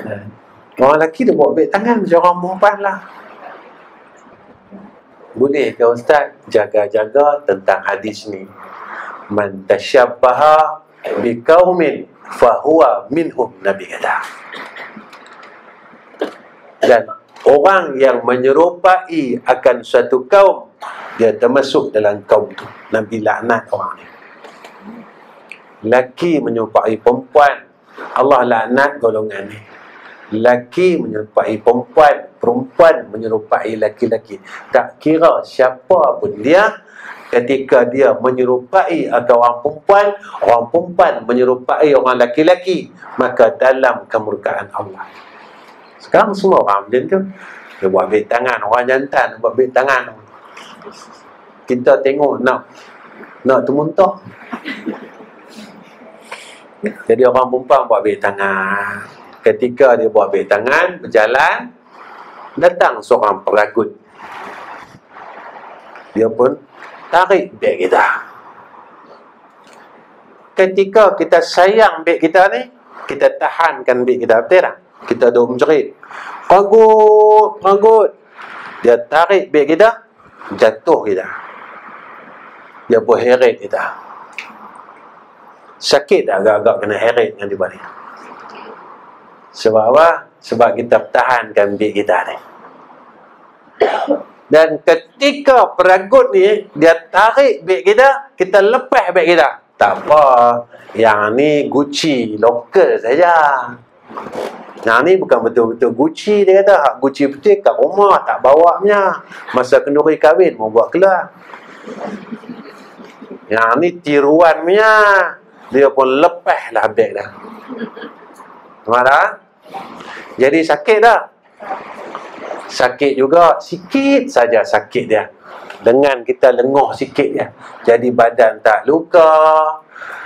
Orang lelaki dia buat beg tangan macam orang perempuan lah. Boleh ke Ustaz jaga-jaga tentang hadis ni? Man tasyabbaha biqaumin fahuwa minhum Nabi kata. Dan orang yang menyerupai akan suatu kaum dia termasuk dalam kaum tu. Nabi laknat orang ni. Laki menyerupai perempuan Allah laknat golongan ni laki menyerupai perempuan perempuan menyerupai laki-laki tak kira siapa pun dia ketika dia menyerupai atau orang perempuan orang perempuan menyerupai orang laki-laki maka dalam kemurkaan Allah. Sekarang semua orang macam tu. Dia buat beg tangan orang jantan buat beg tangan. Kita tengok nak nak termuntah. Jadi orang perempuan buat beg tangan ketika dia buat beg tangan berjalan datang seorang peragut. Dia pun tarik beg kita. Ketika kita sayang beg kita ni kita tahankan beg kita betul tak kita duduk menjerit peragut peragut. Dia tarik beg kita jatuh kita. Dia pun heret kita. Sakit tak agak-agak kena heret dengan dia balik sebab apa? Sebab kita pertahankan beg kita ni. Dan ketika peragut ni, dia tarik beg kita, kita lepas beg kita. Tak apa. Yang ni Gucci, lokal saja. Yang ni bukan betul-betul Gucci dia kata. Hak Gucci betul kat rumah, tak bawa punya. Masa kenduri kahwin, mau buat keluar. Yang ni tiruan punya. Dia pun lepas lah beg dah. Marah? Jadi sakit tak? Sakit juga. Sikit saja sakit dia. Dengan kita lenguh sikit dia. Jadi badan tak luka.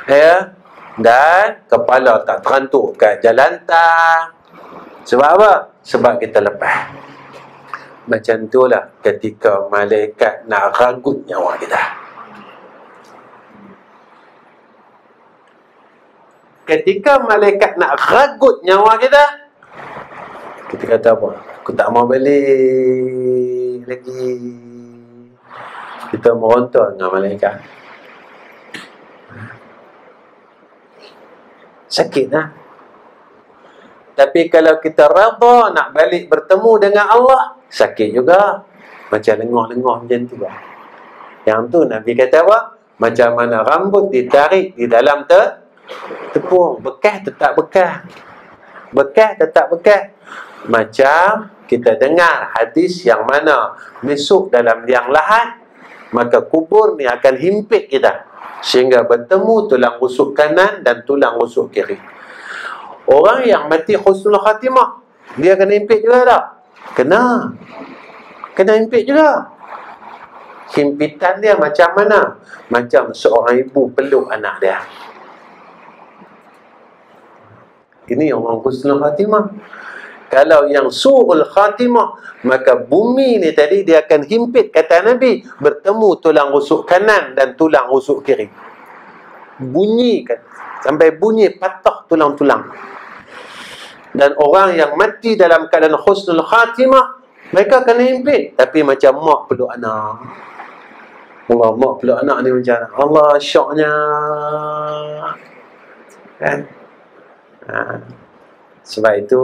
Ya. Dan kepala tak terantuk kat jalan tak. Sebab apa? Sebab kita lepas. Macam itulah ketika malaikat nak ragut nyawa kita. Ketika malaikat nak ragut nyawa kita kita kata apa? Aku tak mau balik lagi. Kita meronta dengan malaikat. Sakit lah tapi kalau kita rada nak balik bertemu dengan Allah sakit juga. Macam lengah-lengah macam tu lah. yang tu Nabi kata apa? Macam mana rambut ditarik di dalam te tepung. Bekas tetap bekas bekas tetap bekas macam kita dengar hadis yang mana masuk dalam liang lahat maka kubur ni akan himpit kita. Sehingga bertemu tulang rusuk kanan dan tulang rusuk kiri. Orang yang mati khusnul khatimah dia kena himpit juga tak? kena. Kena himpit juga. Himpitan dia macam mana? macam seorang ibu peluk anak dia ini orang khusnul khatimah. Kalau yang su'ul khatimah maka bumi ni tadi dia akan himpit kata Nabi bertemu tulang rusuk kanan dan tulang rusuk kiri. Bunyi kan sampai bunyi patah tulang-tulang. Dan orang yang mati dalam keadaan husnul khatimah mereka akan himpit. Tapi macam mak peluk anak. Allah mak peluk anak ni macam Allah syoknya. Kan ha. sebab itu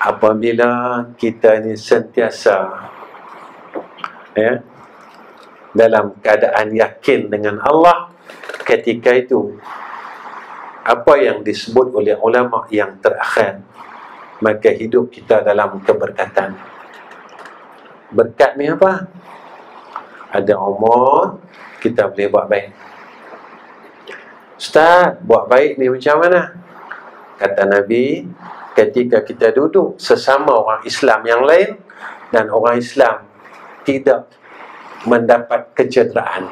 apabila kita ni sentiasa ya dalam keadaan yakin dengan Allah ketika itu apa yang disebut oleh ulama yang terakhir maka hidup kita dalam keberkatan. Berkat ni apa? Ada umur kita boleh buat baik. Ustaz buat baik ni macam mana kata Nabi ketika kita duduk sesama orang Islam yang lain dan orang Islam tidak mendapat kecederaan.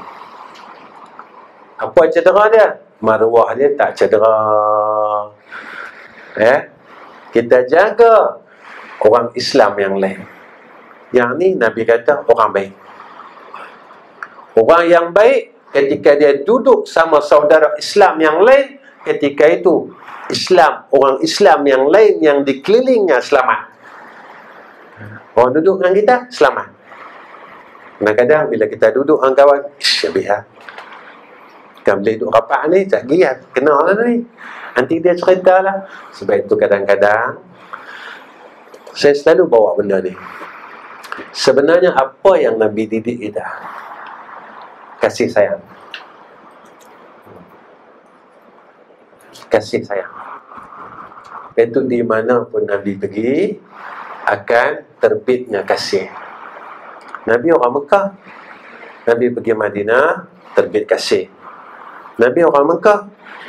Apa cedera dia? Maruah dia tak cedera. Eh? Kita jaga orang Islam yang lain. Yang ni Nabi kata orang baik. Orang yang baik ketika dia duduk sama saudara Islam yang lain ketika itu Islam, orang Islam yang lain yang dikelilingnya selamat. Orang duduk dengan kita, selamat. Kadang-kadang bila kita duduk dengan kawan, syabih ha. Kan boleh duduk rapat ni, tak pergi lah. Kenal lah ni. Nanti dia cerita lah. Sebab itu kadang-kadang, saya selalu bawa benda ni. Sebenarnya apa yang Nabi didik kita? Kasih sayang. Kasih sayang. Itu di mana pun Nabi pergi akan terbitnya kasih. Nabi orang Mekah. Nabi pergi Madinah, terbit kasih. Nabi orang Mekah.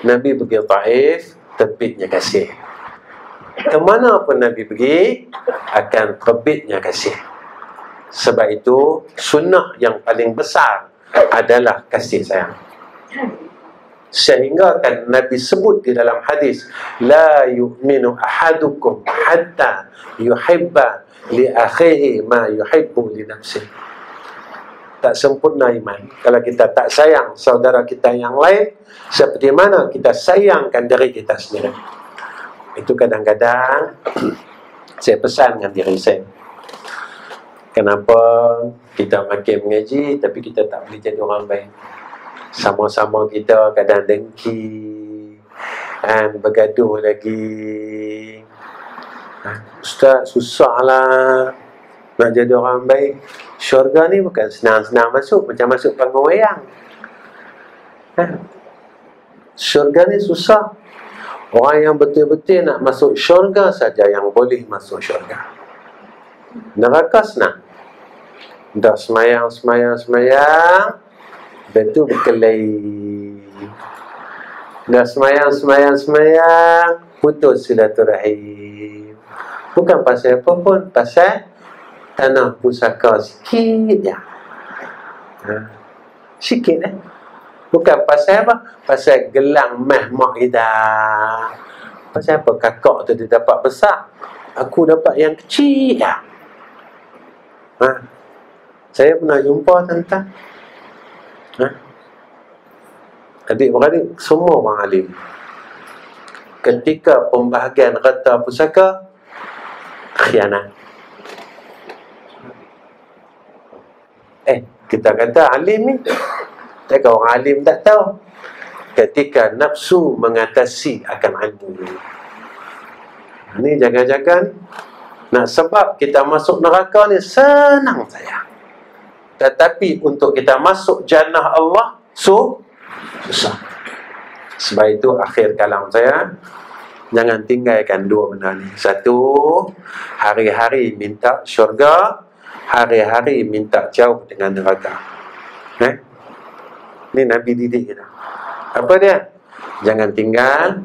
Nabi pergi Taif, terbitnya kasih. Kemana pun Nabi pergi, akan terbitnya kasih. Sebab itu, sunnah yang paling besar adalah kasih sayang sehingga kan Nabi sebut di dalam hadis la yu'minu ahadukum hatta yuhibba li akhihi ma yuhibbu li nafsihi. Tak sempurna iman. Kalau kita tak sayang saudara kita yang lain seperti mana kita sayangkan diri kita sendiri? Itu kadang-kadang saya pesan dengan diri saya. Kenapa kita makin mengaji tapi kita tak boleh jadi orang baik sama-sama kita kadang dengki. Dan bergaduh lagi. Ustaz susahlah nak jadi orang baik. Syurga ni bukan senang-senang masuk macam masuk panggung wayang. Ha? syurga ni susah. Orang yang betul-betul nak masuk syurga saja yang boleh masuk syurga. Neraka senang. Dah semayang, semayang, semayang Betul berkelai. Dah semayang, semayang, semayang. Putus silaturahim. Bukan pasal apa pun Pasal Tanah pusaka sikit je. Ha. Sikit eh. Bukan pasal apa Pasal gelang meh mak kita. Pasal apa kakak tu dia dapat besar Aku dapat yang kecil je. Ha. Saya pernah jumpa tentang Ha? Adik-beradik semua orang alim. Ketika pembahagian rata pusaka khianat. Eh, kita kata alim ni tapi orang alim tak tahu ketika nafsu mengatasi akan ilmu ni jaga-jaga ni nak sebab kita masuk neraka ni senang saya tetapi untuk kita masuk jannah Allah so susah sebab itu akhir kalam saya Jangan tinggalkan dua benda ni. Satu, hari-hari minta syurga, hari-hari minta jauh dengan neraka. Eh? Ni Nabi didik kita. Apa dia? Jangan tinggal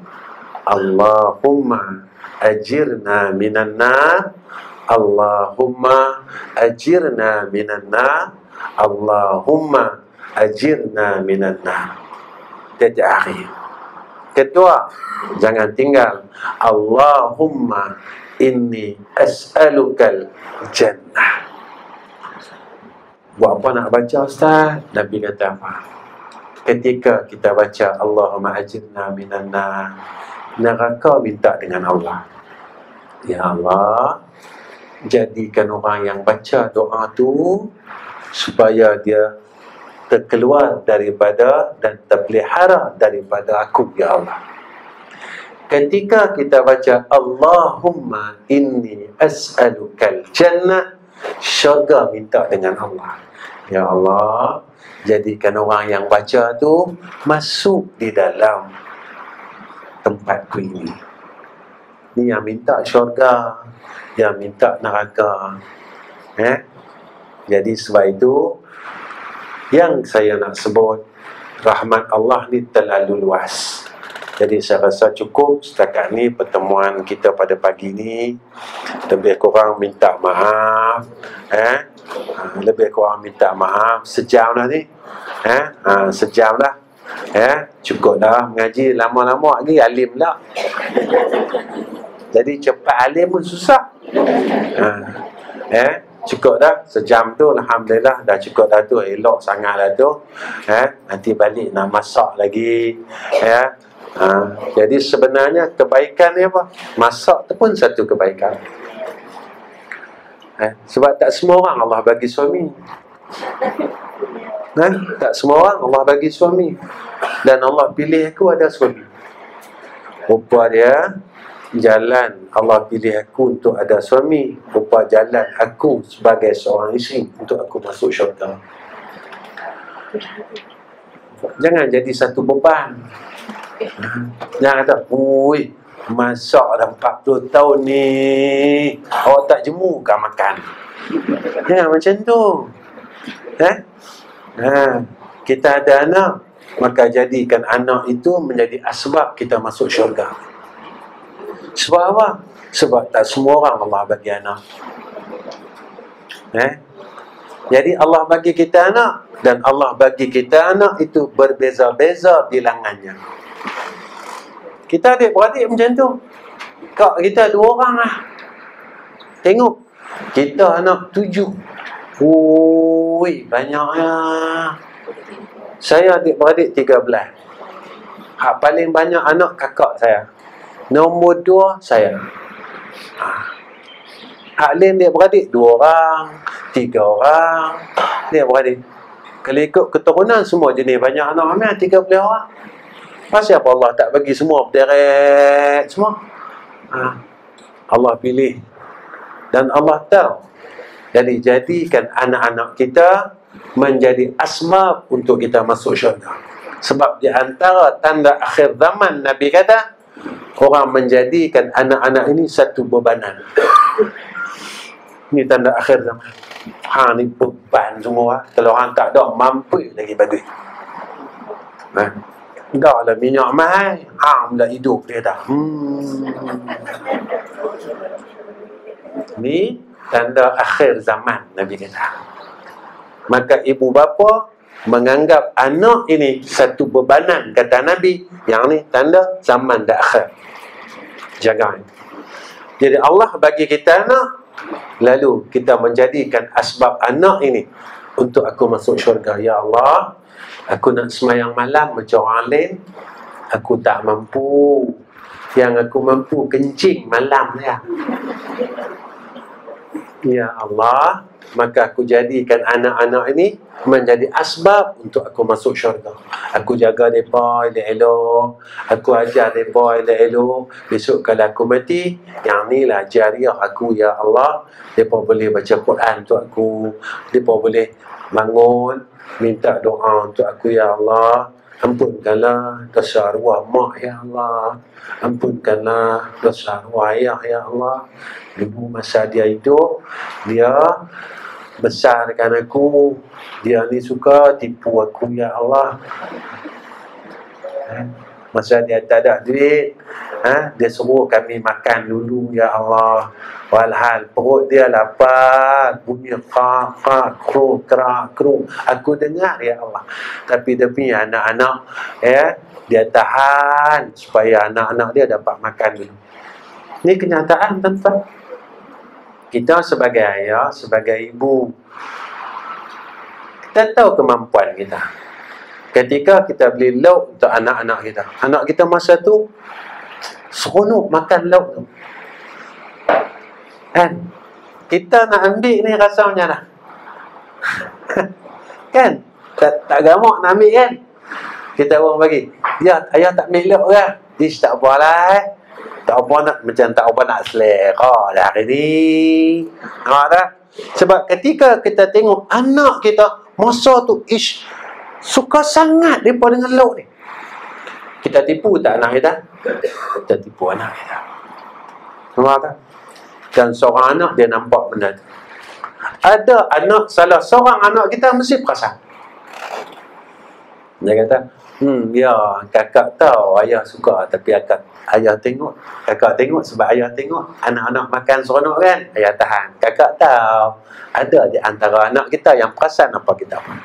Allahumma ajirna minan nar Allahumma ajirna minan nar Allahumma ajirna minan nar. Tiada akhir. Kedua, jangan tinggal. Allahumma inni as'alukal jannah. Buat apa nak baca Ustaz? Nabi kata apa? Ketika kita baca Allahumma ajirna minan nar, neraka minta dengan Allah. Ya Allah, jadikan orang yang baca doa tu supaya dia terkeluar daripada dan terpelihara daripada aku ya Allah. Ketika kita baca Allahumma inni as'alukal jannah syurga minta dengan Allah. Ya Allah jadikan orang yang baca tu masuk di dalam tempatku ini. Ni yang minta syurga yang minta neraka. Eh jadi sebab itu yang saya nak sebut rahmat Allah ni terlalu luas. Jadi saya rasa cukup setakat ni pertemuan kita pada pagi ni. Lebih kurang minta maaf eh? Ha, lebih kurang minta maaf. Sejam dah ni eh? Ha, sejam dah eh? Cukup dah mengaji lama-lama lagi alim lah. Jadi cepat alim pun susah. Ha, eh cukup dah? Sejam tu alhamdulillah dah cukup dah tu. Elok sangat dah tu. Eh nanti balik nak masak lagi. Ya ha, jadi sebenarnya kebaikan ni apa? Masak tu pun satu kebaikan. Eh sebab tak semua orang Allah bagi suami. Eh tak semua orang Allah bagi suami. Dan Allah pilih aku ada suami. Rupa dia jalan. Allah pilih aku untuk ada suami rupa jalan aku sebagai seorang isteri untuk aku masuk syurga. Jangan jadi satu beban. Jangan kata ui masak dah 40 tahun ni awak tak jemu kan makan. Jangan macam tu. Eh? ha. kita ada anak maka jadikan anak itu menjadi asbab kita masuk syurga sebab apa? Sebab tak semua orang Allah bagi anak. Eh? Jadi Allah bagi kita anak dan Allah bagi kita anak itu berbeza-beza bilangannya. Kita adik-beradik macam tu. Kak kita dua orang lah. Tengok. Kita anak tujuh. Ui, banyaknya. Saya adik-beradik tiga belas. Hak paling banyak anak kakak saya. Nombor dua, saya. Ha. Hak lain dia beradik, dua orang, tiga orang, dia beradik. Kalau ikut keturunan, semua jenis banyak anak ramai, tiga puluh orang. Pasal apa Allah tak bagi semua berderet semua? Ha. Allah pilih. Dan Allah tahu. Jadi, jadikan anak-anak kita menjadi asma untuk kita masuk syurga. Sebab di antara tanda akhir zaman, Nabi kata, orang menjadikan anak-anak ini satu bebanan. Ini tanda akhir zaman. Ha ni beban semua. Kalau orang tak ada mampu lagi bagi. Ha. Dah lah minyak mahal. Ha mula hidup dia dah. Hmm. Ni tanda akhir zaman Nabi kata. Maka ibu bapa menganggap anak ini satu bebanan kata Nabi yang ni tanda zaman dah akhir jaga. Jadi Allah bagi kita anak, lalu kita menjadikan asbab anak ini untuk aku masuk syurga. Ya Allah, aku nak semayang malam macam orang lain, aku tak mampu. Yang aku mampu kencing malam ya. Ya Allah Maka aku jadikan anak-anak ini Menjadi asbab untuk aku masuk syurga. Aku jaga mereka elok-elok. Aku ajar mereka elok-elok. Besok kalau aku mati Yang ni lah jariah aku ya Allah. Mereka boleh baca Quran untuk aku. Mereka boleh bangun Minta doa untuk aku ya Allah Ampunkanlah dosa arwah mak ya Allah. Ampunkanlah dosa arwah ayah ya Allah. Dulu masa dia hidup Dia besarkan aku. Dia ni suka tipu aku ya Allah Masa dia tak ada duit ha? Dia suruh kami makan dulu ya Allah. Walhal perut dia lapar Bunyi qa kru kru Aku dengar ya Allah. Tapi demi anak-anak ya Dia tahan Supaya anak-anak dia dapat makan dulu. Ini kenyataan tuan Kita sebagai ayah Sebagai ibu Kita tahu kemampuan kita Ketika kita beli lauk untuk anak-anak kita Anak kita masa tu Seronok makan lauk tu Kan? Kita nak ambil ni rasa macam mana? kan? Tak, tak gamak nak ambil kan? Kita orang bagi. Ya, ayah tak ambil luk kan? Ish, tak apa lah eh. Tak apa nak, macam tak apa nak selera lah hari ni. Ha, tak? Sebab ketika kita tengok anak kita, masa tu, ish, suka sangat mereka dengan luk ni. Kita tipu tak anak kita? Kita tipu anak kita. Nampak tak? dan seorang anak dia nampak benda tu. Ada anak, salah seorang anak kita mesti perasan. Dia kata, hmm, ya, kakak tahu ayah suka tapi kakak, ayah tengok. Kakak tengok sebab ayah tengok anak-anak makan seronok kan? Ayah tahan. Kakak tahu, ada di antara anak kita yang perasan apa kita buat.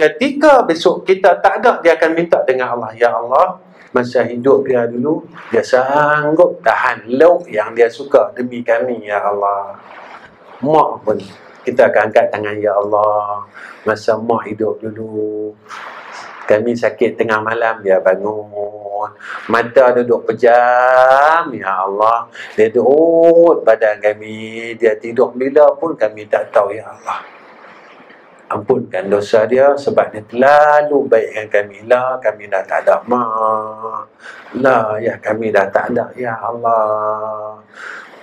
Ketika besok kita tak ada, dia akan minta dengan Allah. Ya Allah, masa hidup dia dulu dia sanggup tahan lauk yang dia suka demi kami ya Allah. Mak pun kita akan angkat tangan ya Allah masa mak hidup dulu kami sakit tengah malam dia bangun. Mata duduk pejam ya Allah. Dia duduk badan kami dia tidur. Bila pun kami tak tahu ya Allah ampunkan dosa dia sebab dia terlalu baik dengan kami. Lah kami dah tak ada mak. Lah ya kami dah tak ada. Ya Allah.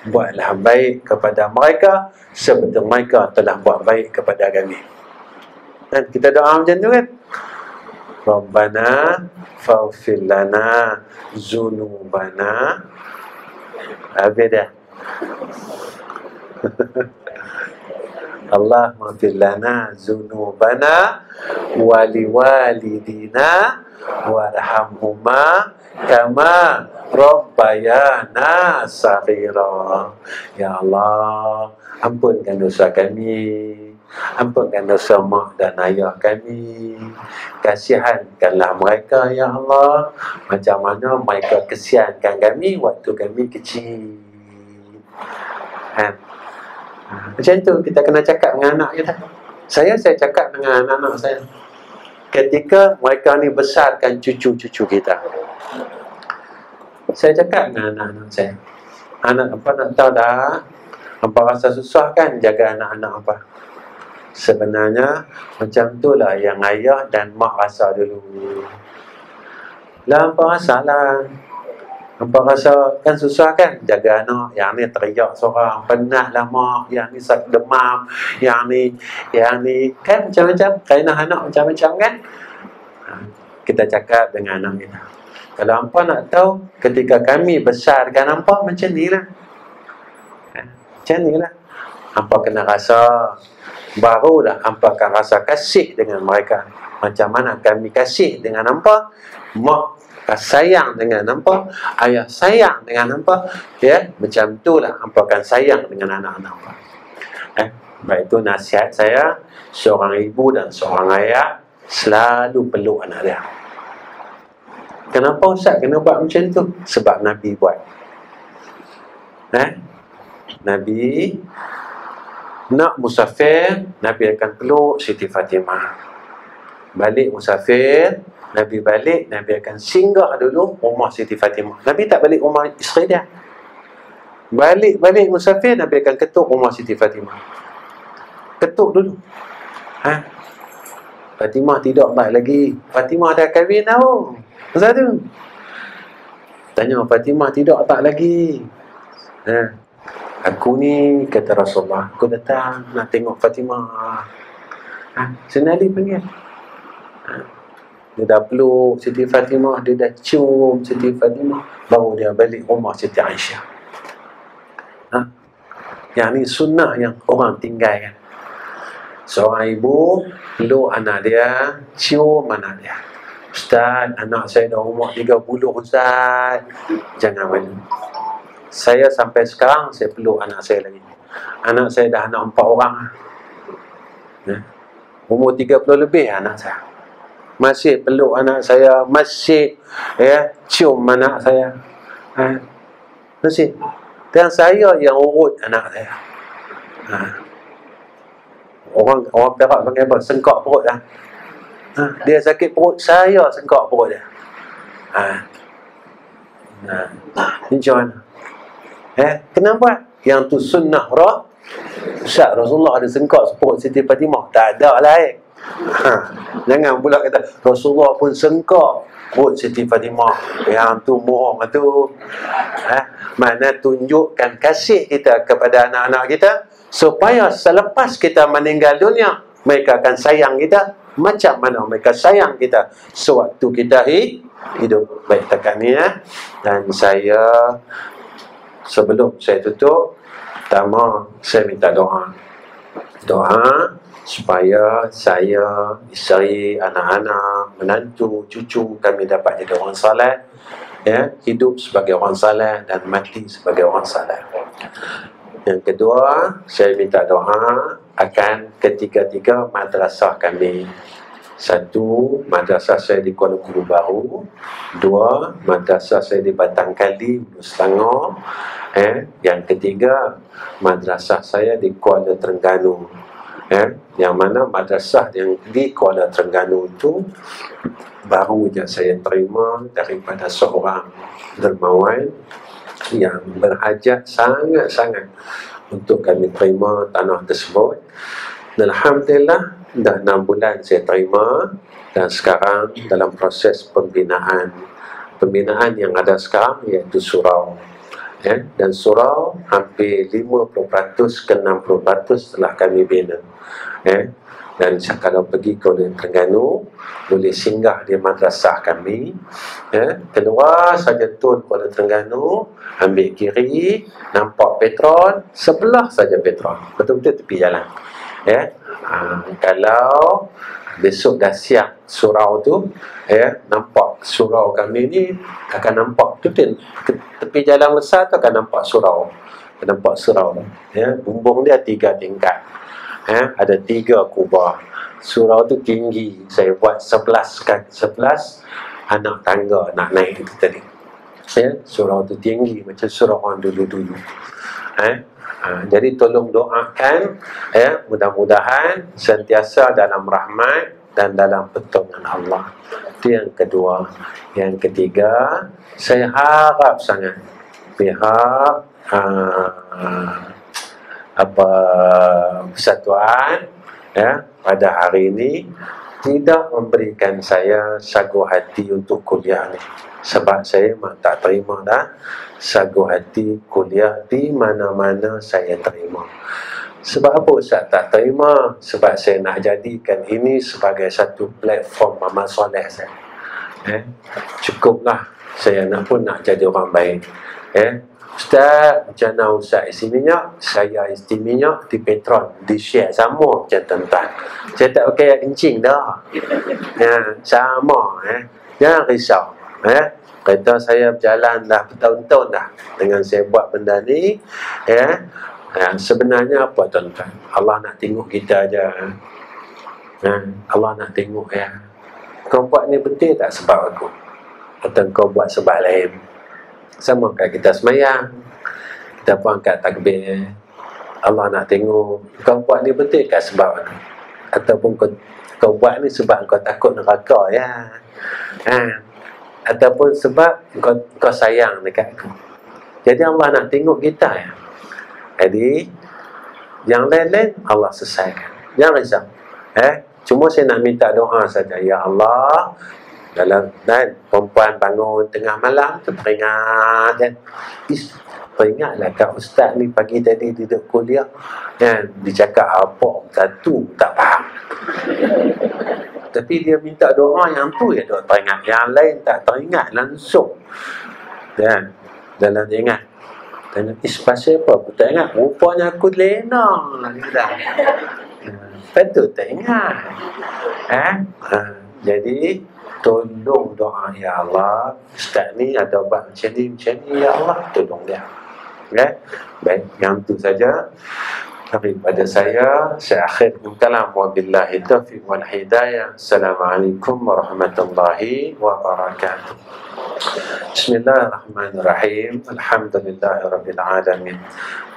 Buatlah baik kepada mereka seperti mereka telah buat baik kepada kami. Dan kita doa macam tu kan? Rabbana faghfir lana zunubana. Habis dah Maafir lana zunubana wali walidina warhamhuma kama rabbayana saghira. Ya Allah ampunkan dosa kami ampunkan dosa mak dan ayah kami. Kasihankanlah mereka ya Allah. Macam mana mereka kesiankan kami waktu kami kecil. Kan macam tu kita kena cakap dengan anak kita. Saya saya cakap dengan anak-anak saya. Ketika mereka ni besarkan cucu-cucu kita. Saya cakap dengan anak-anak saya. Anak apa nak tahu dah? Apa rasa susah kan jaga anak-anak apa? Sebenarnya macam tu lah yang ayah dan mak rasa dulu. Lah apa rasa lah? Nampak rasa kan susah kan jaga anak. Yang ni teriak seorang penat lama yang ni sakit demam. Yang ni yang ni. Kan macam-macam. Kena anak macam-macam kan? Ha, kita cakap dengan anak kita. Kalau hampa nak tahu ketika kami besarkan hampa macam ni lah. Ha, macam ni lah. Hampa kena rasa barulah hampa akan rasa kasih dengan mereka. Macam mana kami kasih dengan hampa mak sayang dengan hampa ayah sayang dengan hampa ya macam itulah hampa akan sayang dengan anak-anak hampa. Eh baik itu nasihat saya seorang ibu dan seorang ayah selalu peluk anak dia. Kenapa ustaz? Kena buat macam tu sebab nabi buat. Eh nabi nak musafir nabi akan peluk siti fatimah. Balik musafir Nabi balik, Nabi akan singgah dulu rumah Siti Fatimah. Nabi tak balik rumah isteri dia. Balik-balik musafir Nabi akan ketuk rumah Siti Fatimah. Ketuk dulu. Ha? Fatimah tidak baik lagi. Fatimah dah kahwin tau. Masa tu. Tanya Fatimah tidak tak lagi. Ha? Aku ni kata Rasulullah, aku datang nak tengok Fatimah. Ha? Senali panggil. Ha? Dia dah peluk Siti Fatimah, dia dah cium Siti Fatimah, baru dia balik rumah Siti Aisyah. Ha? Yang ni sunnah yang orang tinggal kan. Seorang ibu peluk anak dia, cium anak dia. Ustaz, anak saya dah umur 30 Ustaz. Jangan malu. Saya sampai sekarang saya peluk anak saya lagi. Anak saya dah anak empat orang. Ya. Umur 30 lebih anak saya. Masih peluk anak saya, masih ya, cium anak saya. Ha. Masih. Dan saya yang urut anak saya. Ha. Orang orang perak panggil apa? Sengkak perut lah. Ha. Dia sakit perut, saya sengkak perut dia. Ha. Ha. Ini macam? Eh, kenapa? Yang tu sunnah rah. Ustaz Rasulullah ada sengkak perut Siti Fatimah. Tak ada lah eh. Ha. Jangan pula kata Rasulullah pun sengkak perut Siti Fatimah. Yang tu bohong tu. Eh, mana tunjukkan kasih kita kepada anak-anak kita supaya selepas kita meninggal dunia mereka akan sayang kita macam mana mereka sayang kita sewaktu kita hidup baik tekan ni ya. dan saya sebelum saya tutup pertama saya minta doa doa supaya saya, isteri, anak-anak, menantu, cucu kami dapat jadi orang saleh ya, hidup sebagai orang saleh dan mati sebagai orang saleh. Yang kedua, saya minta doa akan ketiga-tiga madrasah kami. Satu, madrasah saya di Kuala Guru Baru. Dua, madrasah saya di Batang Kali, Selangor. Eh, yang ketiga, madrasah saya di Kuala Terengganu. Eh, yang mana madrasah yang di Kuala Terengganu itu baru je saya terima daripada seorang dermawan yang berhajat sangat-sangat untuk kami terima tanah tersebut. Dan Alhamdulillah, dah 6 bulan saya terima dan sekarang dalam proses pembinaan. Pembinaan yang ada sekarang iaitu surau ya, dan surau hampir 50% ke 60% telah kami bina ya. dan kalau pergi ke Terengganu boleh singgah di madrasah kami. Ya. keluar saja tun Kuala Terengganu ambil kiri nampak petrol sebelah saja petrol betul-betul tepi jalan. Ya. ha, kalau besok dah siap surau tu ya nampak surau kami ni akan nampak tu tepi jalan besar tu akan nampak surau. Akan nampak surau. Ya bumbung dia tiga tingkat ya ada tiga kubah surau tu tinggi. Saya buat sebelas kan. Sebelas anak tangga nak naik itu tadi ya surau tu tinggi macam surau orang dulu-dulu. Eh? Ha, jadi tolong doakan ya mudah-mudahan sentiasa dalam rahmat dan dalam pertolongan Allah. Itu yang kedua. Yang ketiga, saya harap sangat. Pihak apa persatuan ya pada hari ini tidak memberikan saya sagu hati untuk kuliah ni sebab saya memang tak terima dah sagu hati kuliah di mana-mana saya terima. Sebab apa Ustaz tak terima? Sebab saya nak jadikan ini sebagai satu platform amal soleh saya. Eh? Cukuplah saya nak pun nak jadi orang baik. Eh? Ustaz, macam mana Ustaz isi minyak? Saya isi minyak di Petron, di share sama macam tuan Saya tak pakai kencing dah. Ya, sama. Eh? Jangan risau. Eh? Kata saya berjalan dah bertahun-tahun dah dengan saya buat benda ni. Ya. ya sebenarnya apa tuan-tuan? Allah nak tengok kita aja. Ya. Allah nak tengok ya. Kau buat ni betul tak sebab aku? Atau kau buat sebab lain? Sama kayak kita semayang. Kita pun angkat takbir. Allah nak tengok. Kau buat ni betul tak sebab? Ataupun kau, kau buat ni sebab kau takut neraka ya. Ha ataupun sebab kau, kau sayang dekat aku Jadi Allah nak tengok kita ya. Jadi yang lain-lain Allah selesaikan. Jangan risau. Eh, cuma saya nak minta doa saja ya Allah. Dalam dan perempuan bangun tengah malam teringat dan is teringatlah kak ustaz ni pagi tadi duduk kuliah dan dicakap apa satu tak faham. Tapi dia minta doa yang tu ya dok teringat. Yang lain tak teringat langsung. Dan dalam ingat Tanya, is pasal apa? Aku tak ingat. Rupanya aku lagi dah. Betul tak ingat. Eh? Ha, jadi, Tolong doa Ya Allah. Ustaz ni ada ubat macam ni Macam ni Ya Allah Tolong dia. Okay? Baik Yang tu saja. Tapi pada saya Saya akhir Kalam Wa billahi taufiq wal hidayah. Assalamualaikum warahmatullahi wabarakatuh. Bismillahirrahmanirrahim. الله الرحمن الرحيم الحمد لله رب العالمين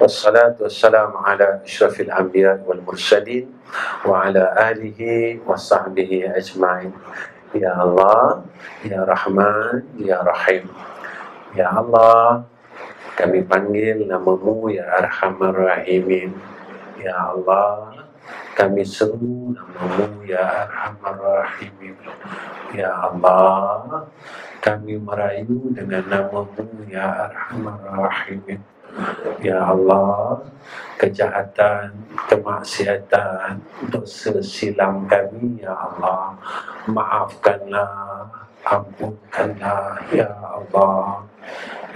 والصلاة والسلام على أشرف الأنبياء والمرسلين وعلى آله وصحبه Ya Allah, Ya Rahman, Ya Rahim. Ya Allah, kami panggil namamu Ya Arhamar Rahimin. Ya Allah, kami seru namamu Ya Arhamar Rahimin. Ya Allah, kami merayu dengan namamu Ya Arhamar Rahimin. Ya Allah kejahatan, kemaksiatan, dosa silam kami ya Allah. Maafkanlah, ampunkanlah ya Allah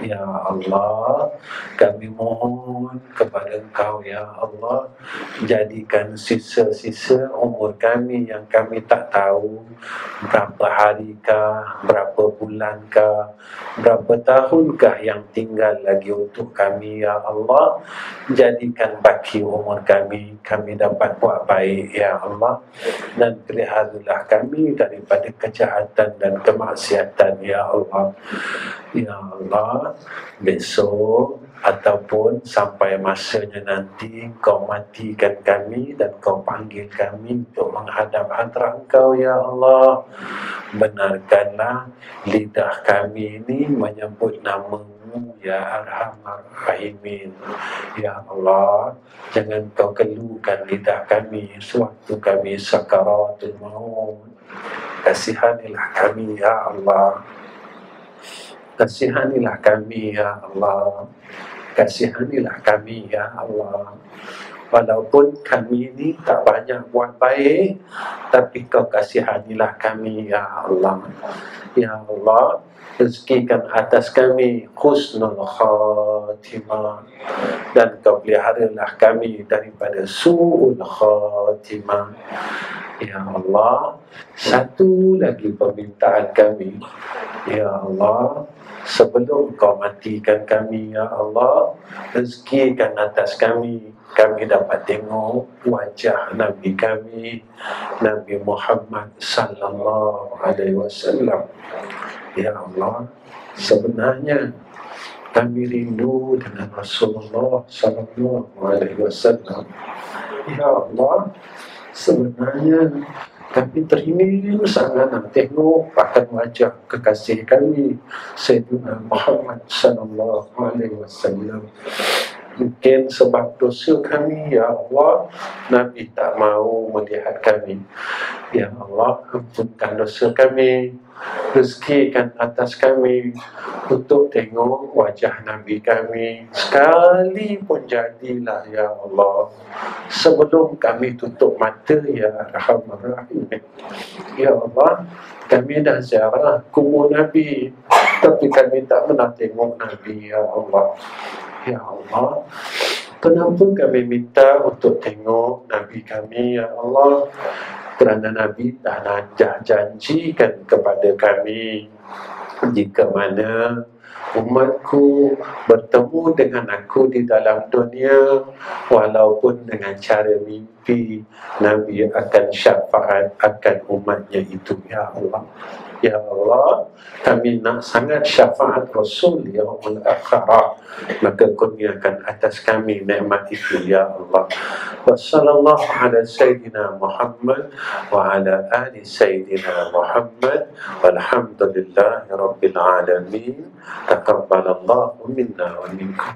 Ya Allah, kami mohon kepada Engkau Ya Allah, jadikan sisa-sisa umur kami yang kami tak tahu. Berapa harikah, berapa bulankah, berapa tahunkah yang tinggal lagi untuk kami Ya Allah, jadikan baki umur kami, kami dapat buat baik Ya Allah, dan peliharalah kami daripada kejahatan dan kemaksiatan Ya Allah. Allah, besok ataupun sampai masanya nanti kau matikan kami dan kau panggil kami untuk menghadap hadrat kau ya Allah. Benarkanlah lidah kami ini menyebut namamu ya Arhamar Rahimin. Ya Allah jangan kau keluhkan lidah kami sewaktu kami sakaratul maut. Kasihanilah kami ya Allah Kasihanilah kami ya Allah. Kasihanilah kami ya Allah. Walaupun kami ini tak banyak buat baik Tapi kau kasihanilah kami ya Allah. Ya Allah Rezekikan atas kami Khusnul khatimah. Dan kau peliharalah kami Daripada su'ul khatimah. Ya Allah Satu lagi permintaan kami Ya Allah sebelum kau matikan kami ya Allah rezekikan atas kami. Kami dapat tengok wajah Nabi kami Nabi Muhammad sallallahu alaihi wasallam. Ya Allah sebenarnya kami rindu dengan Rasulullah sallallahu alaihi wasallam. Ya Allah sebenarnya kami teringin sangat nak tengok akan wajah kekasih kami Sayyidina Muhammad sallallahu alaihi wasallam. Mungkin sebab dosa kami, Ya Allah, Nabi tak mau melihat kami. Ya Allah, ampunkan dosa kami rezekikan atas kami untuk tengok wajah Nabi kami sekali pun jadilah ya Allah. Sebelum kami tutup mata ya Rahman Rahim ya Allah kami dah ziarah kubur Nabi tapi kami tak pernah tengok Nabi ya Allah ya Allah. Kenapa kami minta untuk tengok Nabi kami ya Allah. Kerana Nabi dah janjikan kepada kami jika mana umatku bertemu dengan aku di dalam dunia walaupun dengan cara mimpi Nabi akan syafaat akan umatnya itu ya Allah Ya Allah, kami nak sangat syafaat Rasul ya Allah Maka kurniakan atas kami nikmat itu ya Allah. Ala Sayyidina Muhammad wa ala ali Sayyidina Muhammad walhamdulillahi rabbil alamin. taqabbalallahu minna wa minkum